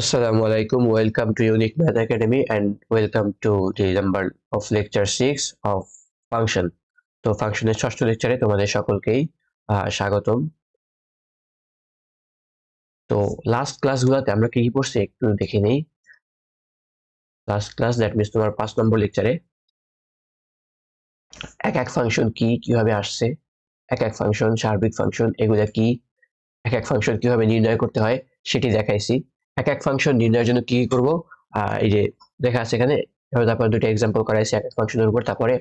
Assalamu alaikum. Welcome to Unique Math Academy and welcome to the number of lecture 6 of function. তো ফাংশনের ষষ্ঠ লেকচারে তোমাদের সকলকেই স্বাগতম। তো লাস্ট ক্লাসগুলোতে আমরা কি কি পড়ছি একটু দেখে নেই। লাস্ট ক্লাস দ্যাট মিনস তোমার পাঁচ নম্বর লেকচারে এক এক ফাংশন কি, কীভাবে আসছে? এক এক ফাংশন সার্বিক ফাংশন এগুলা কি? এক এক ফাংশন কীভাবে নির্ণয় করতে হয়, সেটি দেখাইছি। এক এক ফাংশন নির্ণয়ের জন্য কি করব? এই যে দেখা আছে এখানে তারপর দুটো এক্সাম্পল করাইছি, এক এক ফাংশনের উপর। তারপরে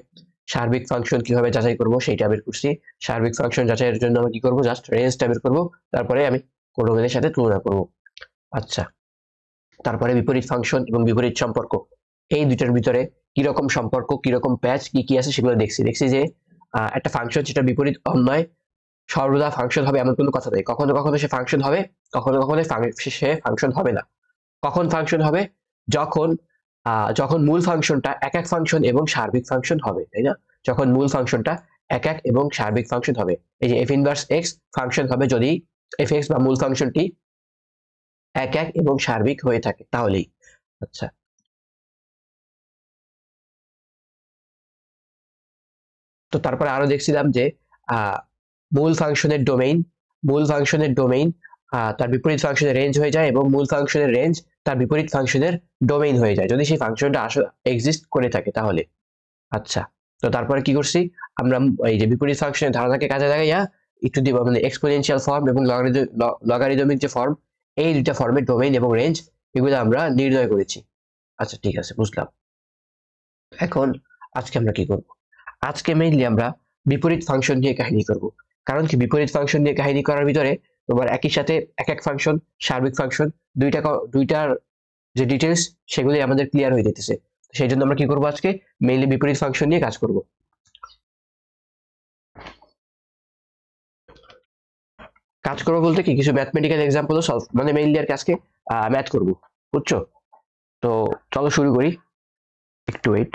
সার্বিক ফাংশন কীভাবে যাচাই করব, সেইটা বের করছি। সার্বিক ফাংশন যাচাইয়ের জন্য আমি কি করব? জাস্ট রেঞ্জটা বের করব। তারপরে আমি কোডোমেনের সাথে তুলনা করব। আচ্ছা। তারপরে বিপরীত ফাংশন এবং বিপরীত সম্পর্ক। এই দুইটার ভিতরে কীরকম সম্পর্ক, কীরকম প্যাচ কি কি আছে সেগুলো দেখছি। দেখছি যে একটা ফাংশন যেটা বিপরীত অন্যয় সর্বদা ফাংশন হবে এমন কোনো কথা নেই। কখনো কখনো সে ফাংশন হবে, কখনো কখনো সে ফাংশন হবে না। কখন ফাংশন হবে? যখন যখন মূল ফাংশনটা এক এক ফাংশন এবং সার্বিক ফাংশন হবে, তাই না? যখন মূল ফাংশনটা এক এক এবং সার্বিক ফাংশন হবে। এই যে এফ ইনভার্স এক্স ফাংশন হবে যদি এফ এক্স বা মূল ফাংশনটি এক এক এবং সার্বিক হয়ে থাকে, তাহলেই। আচ্ছা। তো তারপরে আরও দেখছিলাম যে মূল ফাংশনের ডোমেইন মূল ফাংশনের ডোমেইন তার বিপরীত ফাংশনের রেঞ্জ হয়ে যায় এবং মূল ফাংশনের রেঞ্জ তার বিপরীত ফাংশনের ডোমেইন হয়ে যায়। যদি সেই ফাংশনটা আসলে এক্সিস্ট করে থাকে তাহলে। আচ্ছা তো তারপরে কি করছি? আমরা এই যে বিপরীত ফাংশনের ধারণাকে কাজে লাগাইয়া একটু দিব মানে এক্সপোনেনশিয়াল ফর্ম এবং লগারিদমিক যে ফর্ম এই দুইটা ফর্মের ডোমেইন এবং রেঞ্জ এগুলো আমরা নির্ণয় করেছি। আচ্ছা ঠিক আছে, বুঝলাম। এখন আজকে আমরা কি করব? আজকে মেইনলি আমরা বিপরীত ফাংশন নিয়ে কাহিনী করব। কারণ কি? বিপরীত ফাংশন নিয়ে কাহিনী করার ভিতরে তোমার একই সাথে এক এক ফাংশন সার্বিক ফাংশন দুইটা দুইটার যে ডিটেলস সেগুলি আমাদের ক্লিয়ার হয়ে যেতেছে। সেই জন্য আমরা কি করব আজকে? মেইনলি বিপরীত ফাংশন নিয়ে কাজ করব। কাজ করব বলতে কি? কিছু ম্যাথমেটিক্যাল এক্সাম্পলও সলভ মানে মেইনলি আর আজকে ম্যাথ করব। বুঝছ? তো চলো শুরু করি। একটু ওয়েট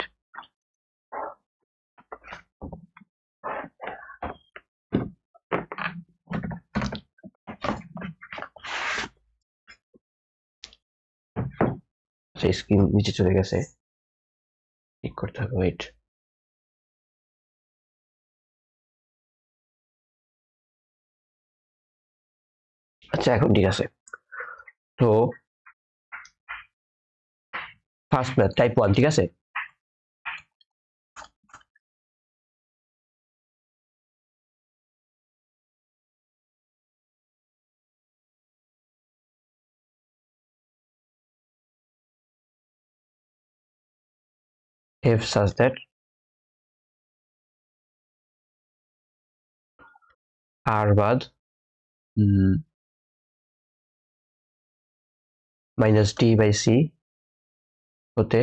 সেই স্ক্রিন নিচে চলে গেছে। ঠিক করতে হবে ওয়েট আচ্ছা এখন ঠিক আছে। তো ফার্স্ট টাইপ ওয়ান ঠিক আছে? if such that r বাদ মাইনাস ডি বাই সি হতে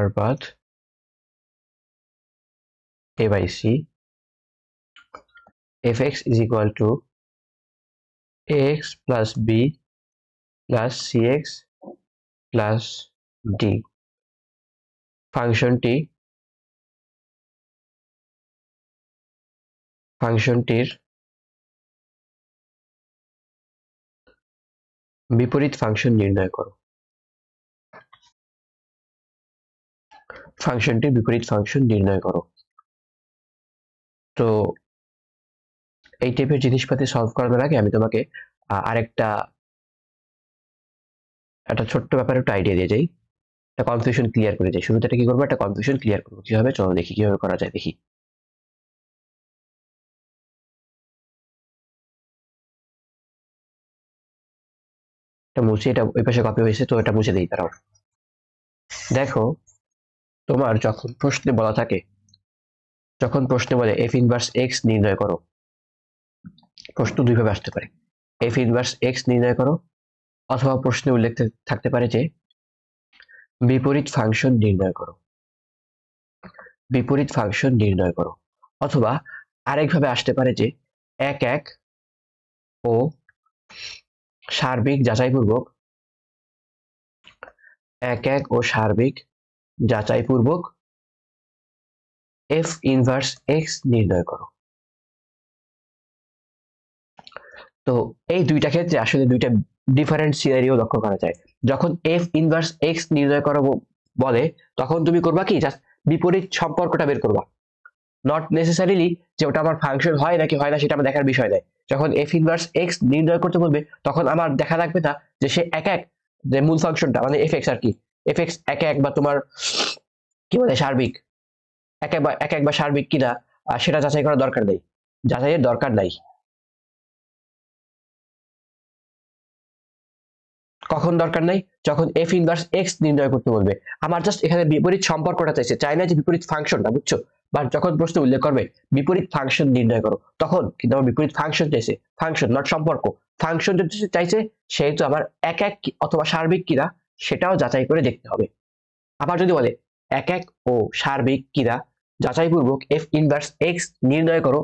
r বাদ a by c fx is equal to ax plus b plus cx plus D ফাংশনটি ফাংশনটির বিপরীত ফাংশন নির্ণয় করো। ফাংশনটির বিপরীত ফাংশন নির্ণয় করো। তো এই টাইপের জিনিসপাতি সলভ করার আগে আমি তোমাকে আরেকটা, একটা ছোট্ট ব্যাপারে একটু আইডিয়া দিয়ে যাই। একটা কনফিউশন ক্লিয়ার করে যাই শুরুতে কি করব? একটা কনফিউশন ক্লিয়ার করব। কীভাবে? চলো দেখি, কীভাবে করা যায় দেখি। মুছে, এটা ওই পাশে কপি হয়েছে, তো এটা মুছে দিই তারাও দেখো, তোমার যখন প্রশ্নে বলা থাকে, যখন প্রশ্নে বলে এফ ইনভার্স এক্স নির্ণয় করো, প্রশ্ন দুইভাবে আসতে পারে। এফ ইনভার্স এক্স নির্ণয় করো, অথবা প্রশ্নে উল্লেখ থাকতে পারে যে বিপরীত ফাংশন নির্ণয় করো। বিপরীত ফাংশন নির্ণয় করো। অথবা আরেকভাবে আসতে পারে যে এক এক ও সার্বিক যাচাইপূর্বক এক এক ও সার্বিক যাচাইপূর্বক এফ ইনভার্স এক্স নির্ণয় করো। তো এই দুইটা ক্ষেত্রে আসলে দুইটা ডিফারেন্ট সিনারিও লক্ষ্য করা যায়। যখন এফ ইনভার্স এক্স নির্ণয় করা বলে, তখন তুমি করবা কি? জাস্ট বিপরীত সম্পর্কটা বের করবা। নট নেসেসারিলি যে ওটা আমার ফাংশন হয় নাকি হয় না, সেটা আমার দেখার বিষয় নয় যখন এফ ইনভার্স এক্স নির্ণয় করতে বলবে, তখন আমার দেখা লাগবে না যে সে এক এক যে মূল ফাংশনটা মানে এফ এক্স আর কি। এফ এক্স এক এক বা তোমার কি বলে, সার্বিক। এক এক বা এক এক বা সার্বিক কিনা সেটা যাচাই করার দরকার নেই। যাচাইয়ের দরকার নাই। কখন দরকার নাই? যখন এফ ইনভার্স এক্স নির্ণয় করতে বলবে। আমার জাস্ট এখানে বিপরীত সম্পর্কটা চাইছে। চাই না যে বিপরীত ফাংশনটা বুঝছ? বা যখন প্রশ্ন উল্লেখ করবে, বিপরীত ফাংশন নির্ণয় করো। তখন কিন্তু আমার বিপরীত ফাংশন চাইছে। ফাংশন নট সম্পর্ক। ফাংশন যদি চাইছে, সেহেতু আমার এক এক অথবা সার্বিক কিনা, সেটাও যাচাই করে দেখতে হবে। আবার যদি বলে, এক এক ও সার্বিক কিনা, যাচাইপূর্বক এফ ইনভার্স এক্স নির্ণয় করো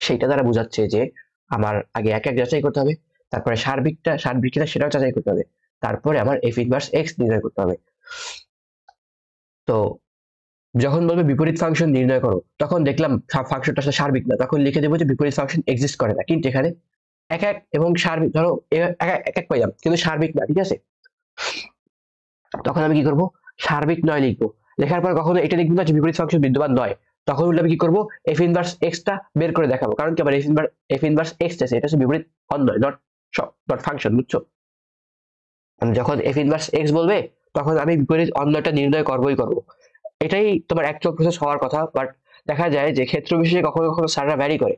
সেইটা দ্বারা বোঝাচ্ছে যে আমার আগে এক এক যাচাই করতে হবে। তারপরে সার্বিকটা সার্বিক সেটাও যাচাই করতে হবে। তারপরে আমার এফ ইনভার্স এক্স নির্ণয় করতে হবে। তো যখন বলবে বিপরীত ফাংশন নির্ণয় করো, তখন দেখলাম ফাংশনটা আসলে সার্বিক না। তখন লিখে দেবো যে বিপরীত ফাংশন এক্সিস্ট করে না। কিন্তু এখানে এক এক এবং সার্বিক, ধরো এক এক- পাইলাম, কিন্তু সার্বিক না, ঠিক আছে? তখন আমি কি করব? সার্বিক নয় লিখব। লেখার পর কখনো এটা লিখব না যে বিপরীত ফাংশন বিদ্যমান নয়। তখন আমি কি করব? এফ ইনভার্স এক্সটা বের করে দেখাবো। কারণ কি? আমার F inverse F inverse X আছে। এটা হচ্ছে বিপরীত অন নয় নট নট ফাংশন বুঝছ? আমি যখন এফ ইনভার্স এক্স বলবে, তখন আমি বিপরীত অন্যটা নির্ণয় করবোই করব। এটাই তোমার অ্যাকচুয়াল প্রসেস হওয়ার কথা বাট দেখা যায় যে ক্ষেত্র বিশেষে কখনো কখনো স্যাররা ভ্যারি করে।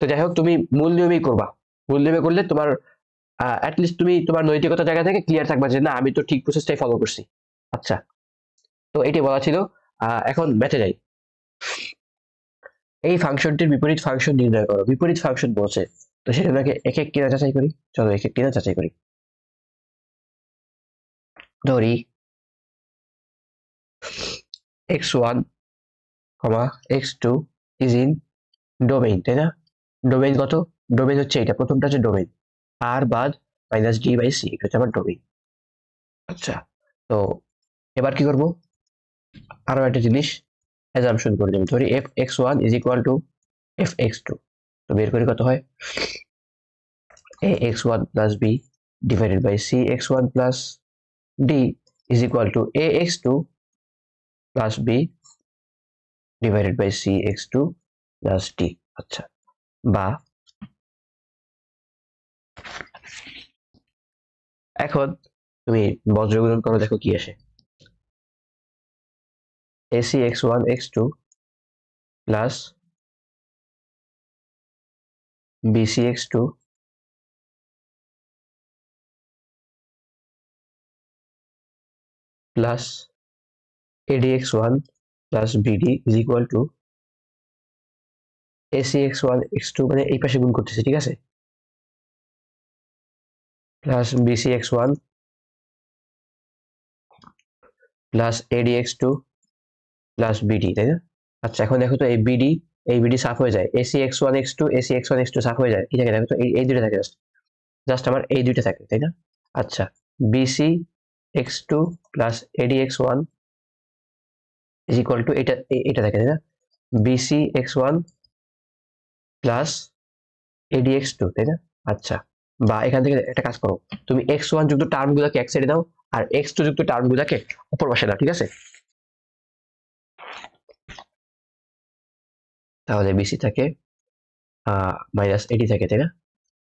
তো যাই হোক, তুমি মূল নিয়মেই করবা। মূল নিয়মে করলে তোমার অ্যাটলিস্ট তুমি তোমার নৈতিকতা জায়গা থেকে ক্লিয়ার থাকবা যে না, আমি তো ঠিক প্রসেসটাই ফলো করছি। আচ্ছা তো এটি বলা ছিল। এখন ম্যাথে যাই। এই ফাংশনটির বিপরীত ফাংশন নির্ণয় করো। বিপরীত ফাংশন বলছে তো সেটা নাকি এক এক কিনা যাচাই করি। চলো এক এক কিনা যাচাই করি। ধরি। X one, comma, X two, is in domain, তাই না? ডোমেইন কত? ডোমেইন হচ্ছে এটা প্রথমটা হচ্ছে ডোমেইন। আর বাদ মাইনাস ডি বাই সি, এটা হচ্ছে আমার ডোমেইন। আচ্ছা তো এবার কি করব? আরও একটা জিনিস অ্যাজাম্পশন করে দেবো। ধরি F, X one is equal to F X two. তো বের করি কত হয়? A X one plus B divided by C X one plus D is equal to B plus b divided by two plus d. আচ্ছা বা এখন তুমি বজ্রগুণন করো, দেখো কি আসে। Ac x1 x2 plus BCX2 plus ADX1 plus BD is equal to ACX1 X2 মানে এই পাশে গুণ করতেছি, ঠিক আছে? Plus BCX1 plus ADX2 plus BD তাই না? আচ্ছা এখন দেখো তো এই BD এই বিডি সাফ হয়ে যায়। AC X one X two AC X one X two সাফ হয়ে যায়। এই জায়গায় দেখো তো, এই দুটো থাকে জাস্ট জাস্ট আমার এই দুইটা থাকে, তাই না? আচ্ছা BC X two plus AD X one is equal to এটা এটা থাকে, তাই না? BC X one plus AD X two তাই না? আচ্ছা বা এখান থেকে একটা কাজ করো। তুমি এক্স ওয়ান যুক্ত টার্ম গুলাকে এক সাইডে দাও, আর এক্স টু যুক্ত টার্ম গুলাকে অপর পাশে দাও, ঠিক আছে? তাহলে বিসি থাকে মাইনাস এডি থাকে, তাই না?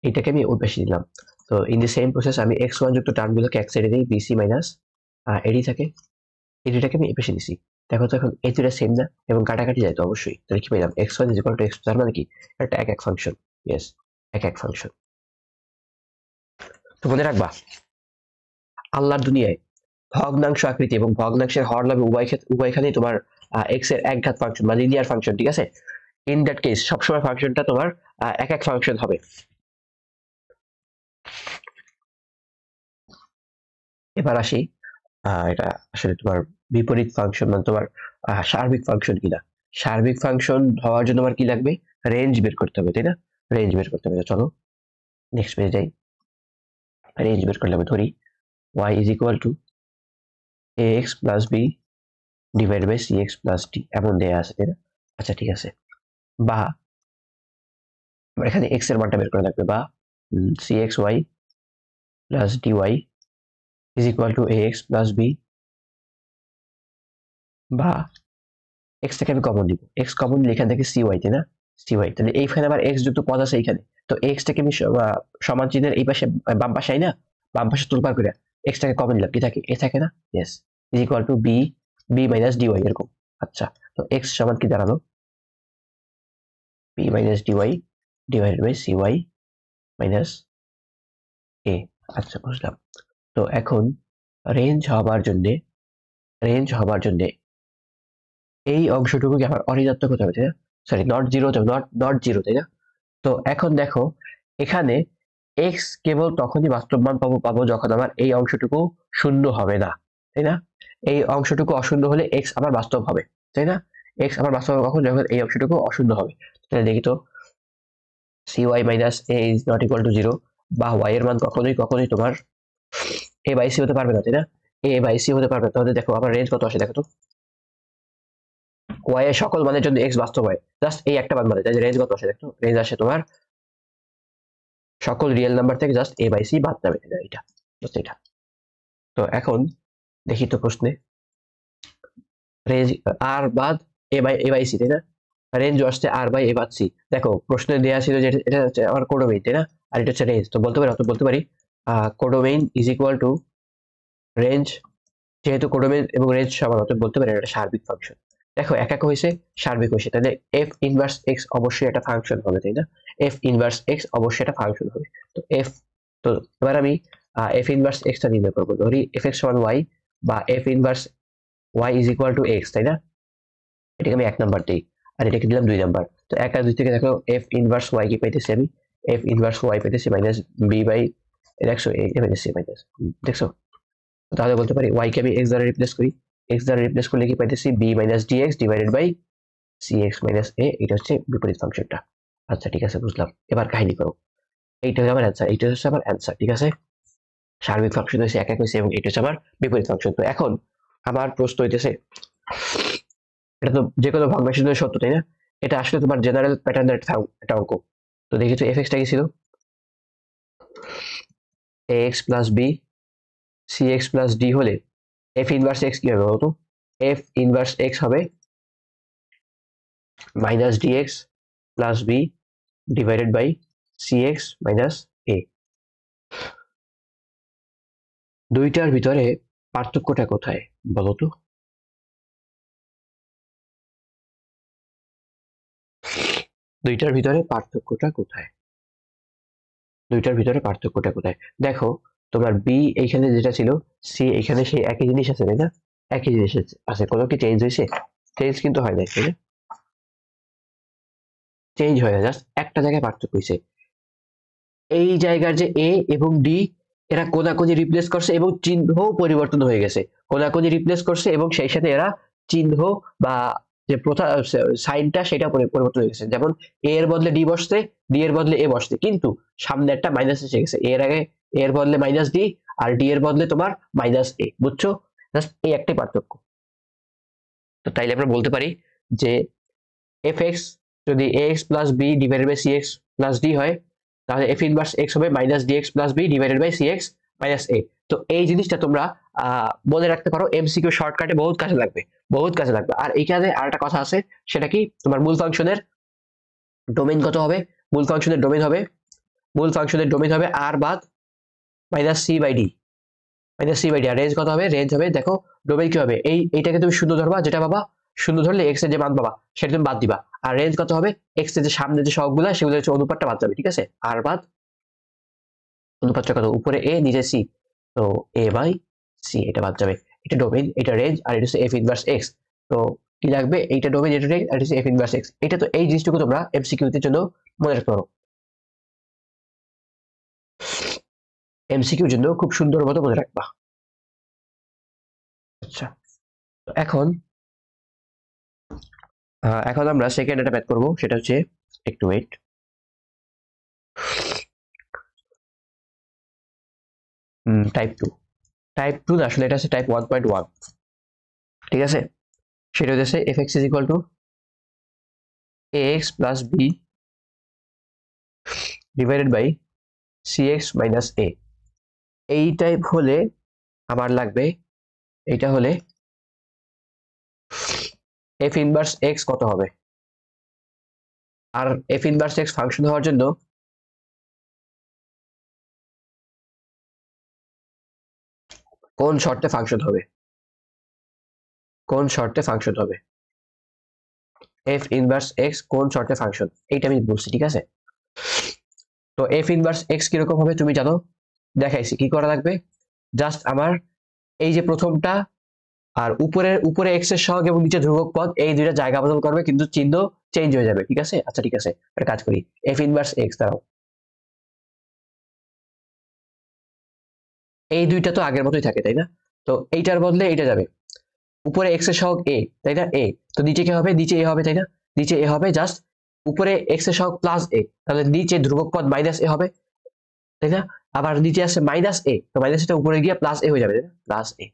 এটাকে আমি ওই পাশে দিলাম। তো ইন দি সেম প্রসেস আমি এক্স ওয়ান যুক্ত টার্ম গুলোকে এক সাইডে দিই বিসি মাইনাস এডি থাকে। এডিটাকে আমি এই পাশে দিছি। দেখো তো এখন এই দুটা সেম না, এবং কাটাকাটি যায় তো অবশ্যই। তাহলে কি পেলাম? X one is to X তার মানে কি? একটা এক এক ফাংশন ইয়েস এক এক ফাংশন তো মনে রাখবা, আল্লাহর দুনিয়ায় ভগ্নাংশ আকৃতি এবং ভগ্নাংশের হর লাভে উভয় ক্ষেত্রে উভয়খানেই তোমার এক্সের একঘাত ফাংশন বা লিনিয়ার ফাংশন ঠিক আছে? ইন দ্যাট কেস সবসময় ফাংশনটা তোমার এক এক ফাংশন হবে। এবার আসি এটা আসলে তোমার বিপরীত ফাংশন মানে তোমার সার্বিক ফাংশন কিনা। সার্বিক ফাংশন হওয়ার জন্য আমার কি লাগবে? রেঞ্জ বের করতে হবে, তাই না? রেঞ্জ বের করতে হবে। চলো নেক্সট পেজে যাই। রেঞ্জ বের করলে আমি ধরি Y y is equal to ax plus b divided by cx plus d এমন দেয়া আছে, তাই না? আচ্ছা ঠিক আছে। বা এখানে এক্সের মানটা বের করা লাগবে বা C X Y plus D Y is equal to A X plus B বা এক্স থেকে আমি কমন দিব এক্স কমন দিলে এখান থেকে সি ওয়াই তাই না? সি ওয়াই তাহলে এইখানে আবার এক্স যুক্ত পদ আছে এইখানে। তো এক্স থেকে আমি সমান চিহ্নের এই পাশে বাম পাশে না? বাম পাশে তুলপার করে এক্স টাকে কমন দিলাম কি থাকে? এ থাকে না? Yes is equal to B B minus D Y এরকম। আচ্ছা তো এক্স সমান কি দাঁড়াল? D Y divided by C Y minus A আচ্ছা বুঝলাম। তো এখন রেঞ্জ হবার জন্যে রেঞ্জ হবার জন্যে এই অংশটুকুকে আমার অনিদাত্মক হতে হবে, তাই না? Sorry not zero not not zero তাই না? তো এখন দেখো, এখানে এক্স কেবল তখনই বাস্তব মান পাবো পাবো যখন আমার এই অংশটুকু শূন্য হবে না, তাই না? এই অংশটুকু অশূন্য হলে এক্স আমার বাস্তব হবে, তাই না? এক্স আমার বাস্তব হবে কখন? যখন এই অংশটুকু অশূন্য হবে। তাহলে দেখি তো। C Y minus A is not equal to zero বা ওয়াই এর মান কখনোই কখনোই তোমার এ বাই সি হতে পারবে না, তাই না? এ বাই সি হতে পারবে তাহলে দেখো, আমার রেঞ্জ কত আসে, দেখো তো। ওয়াই এর সকল মানের জন্য এক্স বাস্তব হয়। জাস্ট এই একটা মান মানে তাই রেঞ্জ কত আসে, দেখো রেঞ্জ আসে তোমার সকল রিয়েল নাম্বার থেকে জাস্ট এ বাই সি বাদ যাবে এটা জাস্ট এটা তো এখন দেখি তো প্রশ্নে। রেঞ্জ আর বাদ A by A by C তাই না? রেঞ্জ আসছে আর বাই এ বাদ সি দেখো, প্রশ্নে দেওয়া ছিল যে এটা- হচ্ছে আমার কোডোমেইন তাই না? আর এটা হচ্ছে রেঞ্জ তো বলতে পারি অত বলতে পারি codomain is equal to range যেহেতু কোডোমেইন এবং রেঞ্জ সমান অত বলতে পারি এটা সার্বিক ফাংশন দেখো, এক এক হয়েছে, সার্বিক হয়েছে, তাহলে এফ ইনভার্স এক্স অবশ্যই একটা ফাংশন হবে, তাই না? এফ ইনভার্স এক্স অবশ্যই একটা ফাংশন হবে। তো এফ তো এবার আমি এফ ইনভার্স এক্সটা নির্ণয় করব। ধরি এফ এক্স সমান ওয়াই বা F inverse Y is equal to X তাই না? এটাকে আমি এক নাম্বার দিই। আর এটাকে দিলাম? দুই নাম্বার। তো এক আর দুই থেকে দেখো এফ ইনভার্স ওয়াই কি পেতেছি আমি? এফ ইনভার্স ওয়াই পেতেছি মাইনাস বি বাই দেখছ এটা পেতেছি মাইনাস দেখছ? তাহলে বলতে পারি ওয়াই কে আমি এক্স দ্বারা রিপ্লেস করি। এক্স দ্বারা রিপ্লেস করলে কি পাইতেছি? B minus D X divided by C X minus A এটা হচ্ছে বিপরীত ফাংশনটা। আচ্ছা ঠিক আছে, বুঝলাম। এবার কাহিনী করো। এইটা হচ্ছে আমার অ্যান্সার এইটা হচ্ছে আমার অ্যান্সার ঠিক আছে? সার্বিক ফাংশন হয়েছে এক এক হয়েছে এবং এটা হচ্ছে আমার বিপরীত ফাংশন। তো এখন আমার প্রশ্ন হইতেছে এটা তো যে কোনো ভগ্নাংশের জন্য সত্য তাই না? এটা আসলে তোমার জেনারেল প্যাটার্নের একটা অঙ্ক। তো দেখি তো এফ এক্সটা কি ছিল? X plus B C X plus D হলে এফ ইনভার্স এক্স কি হবে বলতো? এফ ইনভার্স এক্স হবে minus D X plus B divided by C X minus A দুইটার ভিতরে পার্থক্যটা কোথায় বলো দুইটার ভিতরে পার্থক্যটা কোথায়? দুইটার ভিতরে পার্থক্যটা কোথায়? দেখো, তোমার বি এইখানে যেটা ছিল সি এখানে সেই একই জিনিস আছে, তাই না? একই জিনিস আছে- আছে কোনো কি চেঞ্জ হয়েছে? চেঞ্জ কিন্তু হয় না তাই না? চেঞ্জ হয় না জাস্ট একটা জায়গায় পার্থক্য হয়েছে। এই জায়গার যে এ এবং ডি এরা কোনাকুনি রিপ্লেস করছে এবং চিহ্ন পরিবর্তন হয়ে গেছে। কোনাকুনি রিপ্লেস করছে এবং সেই সাথে এরা চিহ্ন বা যে প্রথা সাইনটা সেটা পরিবর্তন হয়ে গেছে। যেমন এ এর বদলে ডি বসছে ডি এর বদলে এ বসছে। কিন্তু সামনে একটা মাইনাস এসে গেছে। এর আগে এ এর বদলে মাইনাস ডি আর ডি এর বদলে তোমার মাইনাস এ বুঝছ? জাস্ট এই একটাই পার্থক্য। তো তাইলে আমরা বলতে পারি যে এফ এক্স যদি A X plus B divided by C X plus D হয়, তাহলে এফ ইনভার্স এক্স হবে minus D X plus B divided by C X minus A তো এই জিনিসটা তোমরা মনে রাখতে পারো এমসিকিউ শর্টকাটে বহুত কাজে লাগবে, বহুত কাজে লাগবে। আর এইখানে আর একটা কথা আছে, সেটা কি? তোমার মূল ফাংশনের ডোমেইন কত হবে? মূল ফাংশনের ডোমেইন হবে, মূল ফাংশনের ডোমেইন হবে আর বাদ minus C by D minus C by D R range কত হবে? রেঞ্জ হবে, দেখো ডোমেইন কি হবে? এই, এইটাকে তুমি শূন্য ধরবা, যেটা পাবা, শূন্য ধরলে এক্সের যে মান পাবা, সেটা তুমি বাদ দিবা। আর রেঞ্জ কত হবে? এক্সের যে সামনে যে সবগুলো সেগুলো হচ্ছে অনুপাতটা বাদ যাবে, ঠিক আছে? আর বাদ অনুপাতটা কত? উপরে এ নিচে সি তো এ বাই সি এটা বাদ যাবে। এটা ডোমেইন এটা রেঞ্জ আর এটা হচ্ছে এফ ইনভার্স এক্স তো কি লাগবে? এইটা ডোমেইন এটা রেঞ্জ আর এটা এফ ইনভার্স এক্স এটা তো এই জিনিসটুকু তোমরা এমসিকিউ এর জন্য মনে রাখতে পারো। এমসিকিউর জন্য খুব সুন্দর মতো মনে রাখবা। আচ্ছা। এখন এখন আমরা সেকেন্ড একটা ম্যাথ করব। সেটা হচ্ছে, একটু wait type two type two আসলে এটা হচ্ছে টাইপ ওয়ান পয়েন্ট ওয়ান ঠিক আছে? সেটা হচ্ছে F X is equal to A X plus B divided by C X minus A এই টাইপ হলে আমার লাগবে, এটা হলে এফ ইনভার্স এক্স কত হবে? আর এফ ইনভার্স এক্স ফাংশন হওয়ার জন্য কোন শর্তে ফাংশন হবে? কোন শর্তে ফাংশন হবে? এফ ইনভার্স এক্স কোন শর্তে ফাংশন এইটা আমি বলছি, ঠিক আছে? তো এফ ইনভার্স এক্স কীরকম হবে তুমি জানো? দেখাইছি, কি করা লাগবে? জাস্ট আমার এই যে প্রথমটা আর উপরে উপরে এক্সের সহগ এবং নিচে ধ্রুবক পদ, এই দুইটা জায়গা বদল করবে, কিন্তু চিহ্ন চেঞ্জ হয়ে যাবে, ঠিক আছে? আচ্ছা ঠিক আছে, একটা কাজ করি। এফ ইনভার্স এক্স দাঁড়াও। এই দুইটা তো আগের মতোই থাকে, তাই না? তো এইটার বদলে এইটা যাবে। উপরে এক্সের সহগ এ তাই না? এ তো নিচে কি হবে? নিচে এ হবে, তাই না? নিচে এ হবে জাস্ট উপরে এক্সের সহগ প্লাস এ তাহলে নিচে ধ্রুবক পদ মাইনাস এ হবে, তাই না? আবার নিচে আসছে মাইনাস এ তো মাইনাস এটা উপরে গিয়ে প্লাস এ হয়ে যাবে প্লাস এ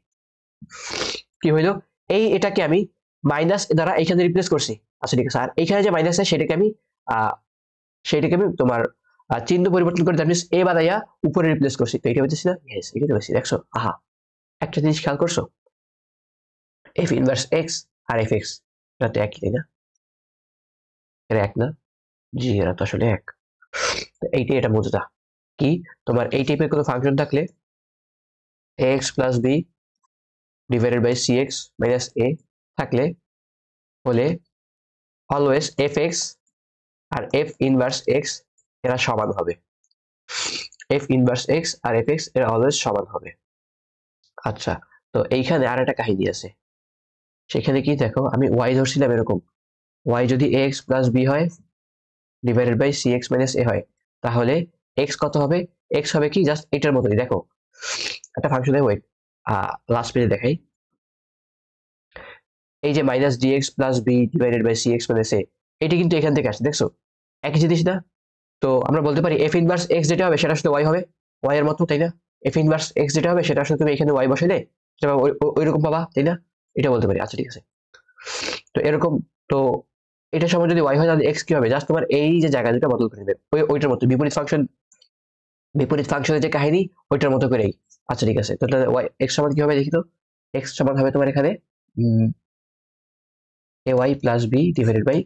কি হইল? এই এটাকে আমি মাইনাস দ্বারা এইখানে রিপ্লেস করছি। আচ্ছা ঠিক আছে। আর এইখানে যে মাইনাস আছে সেটাকে আমি, আহ, সেটাকে আমি তোমার আহ, চিহ্ন পরিবর্তন করে দ্যাট মিনস এ বাদাইয়া উপরে রিপ্লেস করছি। তো এটা হচ্ছে ইয়েস এটা তো দেখছ? আহা একটা জিনিস খেয়াল করছ? এফ ইনভার্স এক্স আর এফ এক্স এটা তো একই তাই না? এরা এক না? জি এরা তো আসলে এক। এইটাই এটা মজুদা কি? তোমার এই টাইপের কোনো ফাংশন থাকলে A X plus B divided by C X minus A থাকলে হলে অলওয়েজ এফ এক্স আর এফ ইনভার্স এক্স এরা সমান হবে। এফ ইনভার্স এক্স আর এফ এক্স এরা অলওয়েজ সমান হবে। আচ্ছা তো এইখানে আর একটা কাহিনী আছে। সেখানে কি দেখো, আমি ওয়াই ধরছিলাম এরকম। ওয়াই যদি এ এক্স প্লাস বি হয় divided by C X minus A হয়, তাহলে এক্স কত হবে? এক্স হবে কি? জাস্ট এটার মতোই দেখো, একটা ফাংশনে ওয়েট লাস্ট পেজে দেখাই। এই যে minus D X plus B divided by C X minus A এটি কিন্তু এখান থেকে আসছে দেখছ? একই জিনিস না? তো আমরা বলতে পারি এফ ইনভার্স এক্স যেটা হবে সেটা আসলে ওয়াই হবে ওয়াই এর মতো তাই না? এফ ইনভার্স এক্স যেটা হবে সেটা আসলে তুমি এখানে ওয়াই বসাইলে সেটা ওই- ওই- ওইরকম পাবা, তাই না? এটা বলতে পারি আচ্ছা ঠিক আছে। তো এরকম, তো এটার সময় যদি ওয়াই হয় তাহলে এক্স কি হবে? জাস্ট তোমার এই যে জায়গা দুটো বদল করে নেবে, ওই, ওইটার মতো, বিপরীত ফাংশন বিপরীত ফাংশনের যে কাহিনী, ওইটার মতো করেই। আচ্ছা ঠিক আছে তাহলে ওয়াই এক্স সমান কি হবে দেখি তো? এক্স সমান হবে তোমার এখানে A Y plus B divided by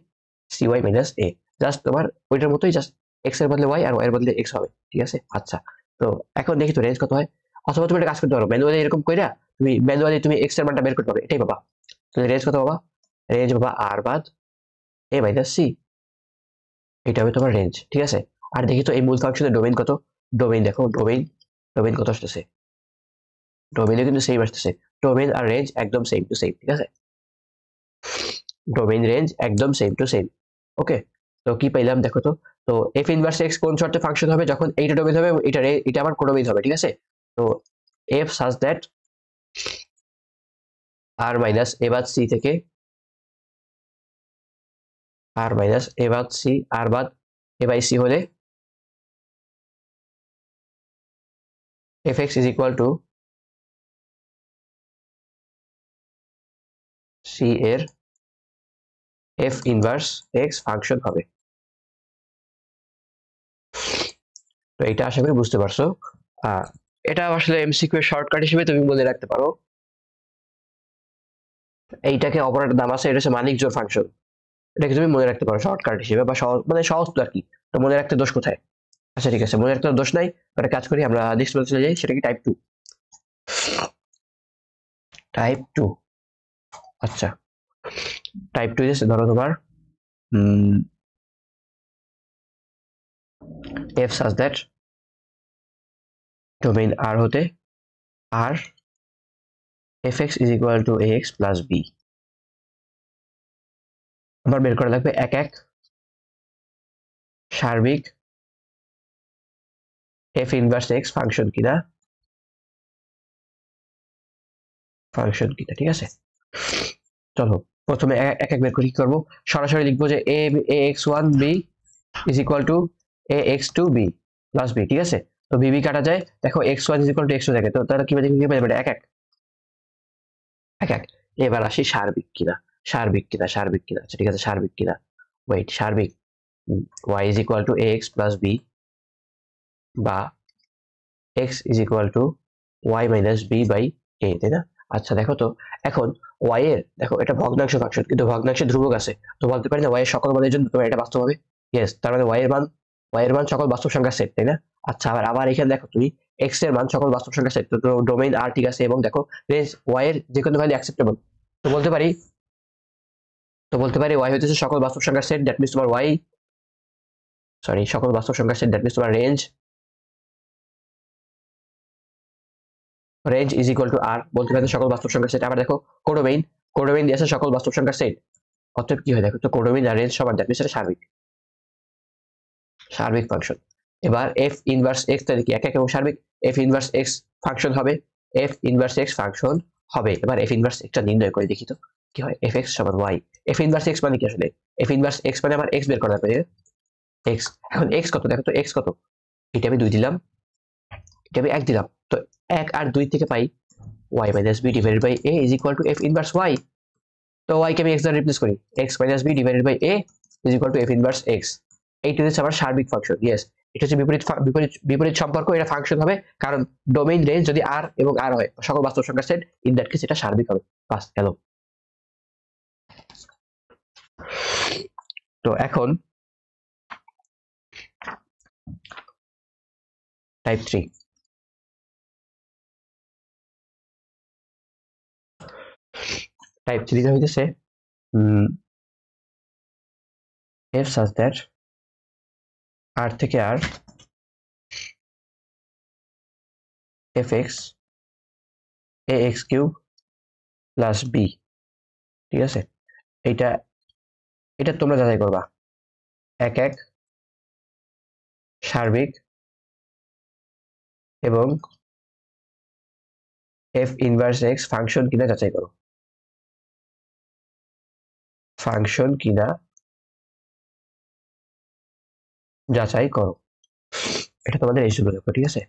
C Y minus A just তোমার ওইটার মতোই জাস্ট এক্সের বদলে ওয়াই আর ওয়াই এর বদলে এক্স হবে, ঠিক আছে? আচ্ছা তো এখন দেখি তো রেঞ্জ কত হয়? অথবা তুমি একটা কাজ করতে পারো ম্যানুয়ালি এরকম কইরা তুমি ম্যানুয়ালি তুমি এক্সের মানটা বের করতে পারো, এটাই বাবা তো রেঞ্জ কত বাবা রেঞ্জ বাবা আর বাদ এ মাইনাস সি এটা হবে তোমার রেঞ্জ ঠিক আছে? আর দেখি তো এই মূল ফাংশনের ডোমেইন কত? ডোমেইন দেখো ডোমেইন ডোমেইন কত আসতেছে? ডোমেইনও কিন্তু সেম আসতেছে ডোমেইন আর রেঞ্জ একদম সেম টু সেম ঠিক আছে? ডোমেইন রেঞ্জ একদম সেম টু সেম ওকে তো কি পাইলাম দেখো তো? তো এফ ইনভার্স এক্স কোন শর্তে ফাংশন হবে? যখন এইটা ডোমেইন হবে এটা এটা আবার কোডোমেইন হবে, ঠিক আছে? তো f such that R minus এ বাদ সি থেকে আর মাইনাস এ বাদ সি আর বাদ এ বাই সি হলে f x is equal to c এর এফ ইনভার্স এক্স ফাংশন হবে। তো এটা আশা করি বুঝতে পারছ। এটা আসলে এমসিকিউ এর শর্টকাট হিসেবে তুমি মনে রাখতে পারো। এইটাকে অপর একটা নাম আছে, এটা হচ্ছে মানিক জোর ফাংশন এটাকে তুমি মনে রাখতে পারো শর্টকাট হিসেবে বা সহজ মানে সহজ তো আর কি। তো মনে রাখতে দোষ কোথায়? আচ্ছা ঠিক আছে, মনে রাখতে দোষ নাই। একটা কাজ করি, আমরা নেক্সট বলতে চলে যাই সেটা কি টাইপ টু টাইপ টু আচ্ছা। টাইপ টু ধরো তোমার f such that domain R হতে R f x is equal to plus plus আমার বের করা লাগবে এক এক সার্বিক এফ ইনভার্স এক্স ফাংশন কিনা। ফাংশন কিনা, ঠিক আছে? চলো, প্রথমে এক এক বের করে, কি করব? সরাসরি লিখব যে a x one b is equal to a x two b ঠিক আছে? তো বিবি কাটা যায়, দেখো x one is equal to x থাকে, তো তারা কি বাজে কি এক এক। এক এবার আসি সার্বিক কিনা। সার্বিক কিনা সার্বিক কিনা। আচ্ছা ঠিক আছে, সার্বিক কিনা। ওয়েট সার্বিক। Y is equal to x plus b বা x is equal to y minus b by a তাই না? আচ্ছা দেখো তো, এখন ওয়াই এর, দেখো, এটা ভগ্নাংশ ফাংশন, কিন্তু ভগ্নাংশে ধ্রুবক আছে। তো বলতে পারি না ওয়াই এর সকল মানের জন্য তোমার এটা বাস্তব হবে? ইয়েস তার মানে ওয়াই এর মান ওয়াই এর মান সকল বাস্তব সংখ্যা সেট তাই না? আচ্ছা আবার আবার এখানে দেখো তুমি এক্সের মান সকল বাস্তব সংখ্যা সেট তো ডোমেইন আর ঠিক আছে এবং দেখো রেঞ্জ ওয়াই এর যে কোনো ভ্যালু অ্যাকসেপ্টেবল তো বলতে পারি, তো বলতে পারি ওয়াই হচ্ছে সকল বাস্তব সংখ্যার সেট দ্যাট মিনস তোমার ওয়াই সরি সকল বাস্তব সংখ্যার সেট দ্যাট মিনস তোমার range range is equal to R বলতে পারি সকল বাস্তব সংখ্যার সেট আবার দেখো কোডোমেইন কোডোমেইন দিয়েছে সকল বাস্তব সংখ্যার সেট অতএব কি হয় দেখো, তো কোডোমেইন আর রেঞ্জ সমান দ্যাট মিনস সার্বিক সার্বিক ফাংশন এবার এফ ইনভার্স এক্স তাহলে কি? এক এক এবং সার্বিক? এফ ইনভার্স এক্স ফাংশন হবে। এফ ইনভার্স এক্স ফাংশন হবে। এবার এফ ইনভার্স এক্সটা নির্ণয় করে দেখি তো। কি হয়? এফ এক্স সমান ওয়াই এফ ইনভার্স এক্স মানে কি আসলে? এফ ইনভার্স এক্স মানে আমার এক্স বের করা যাবে এক্স এখন এক্স কত? দেখো তো এক্স কত? এটা আমি দুই দিলাম। এটা আমি এক দিলাম। তো এক আর দুই থেকে পাই y minus b divided by a is equal to f inverse y তো ওয়াইকে আমি এক্স দ্বারা রিপ্লেস করি। X minus b divided by a is equal to f inverse x এইটা হচ্ছে আমার সার্বিক ফাংশন ইয়েস এটা হচ্ছে বিপরীত বিপরীত বিপরীত সম্পর্ক, এটা ফাংশন হবে কারণ ডোমেইন রেঞ্জ যদি আর এবং আর হয়, সকল বাস্তব সংখ্যা সেট ইন দ্যাট কেস এটা সার্বিক হবে। বাস হ্যালো তো এখন টাইপ থ্রি টাইপ থ্রিতে হইতেছে এফ সাজ দ্যাট আর থেকে R f x a x cube plus b ঠিক আছে? এইটা, এটা তোমরা যাচাই করবা। এক এক, সার্বিক, এবং এফ ইনভার্স এক্স ফাংশন কিনা যাচাই করো। ফাংশন কিনা যাচাই করো। এটা তোমাদের এইচ ডব্লিউ থাকল ঠিক আছে?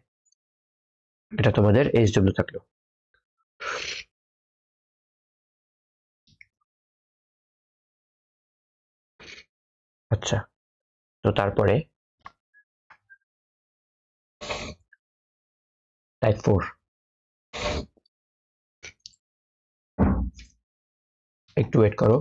এটা তোমাদের এইচ ডব্লিউ থাকল। আচ্ছা তো তারপরে টাইপ ফোর একটু ওয়েট করো।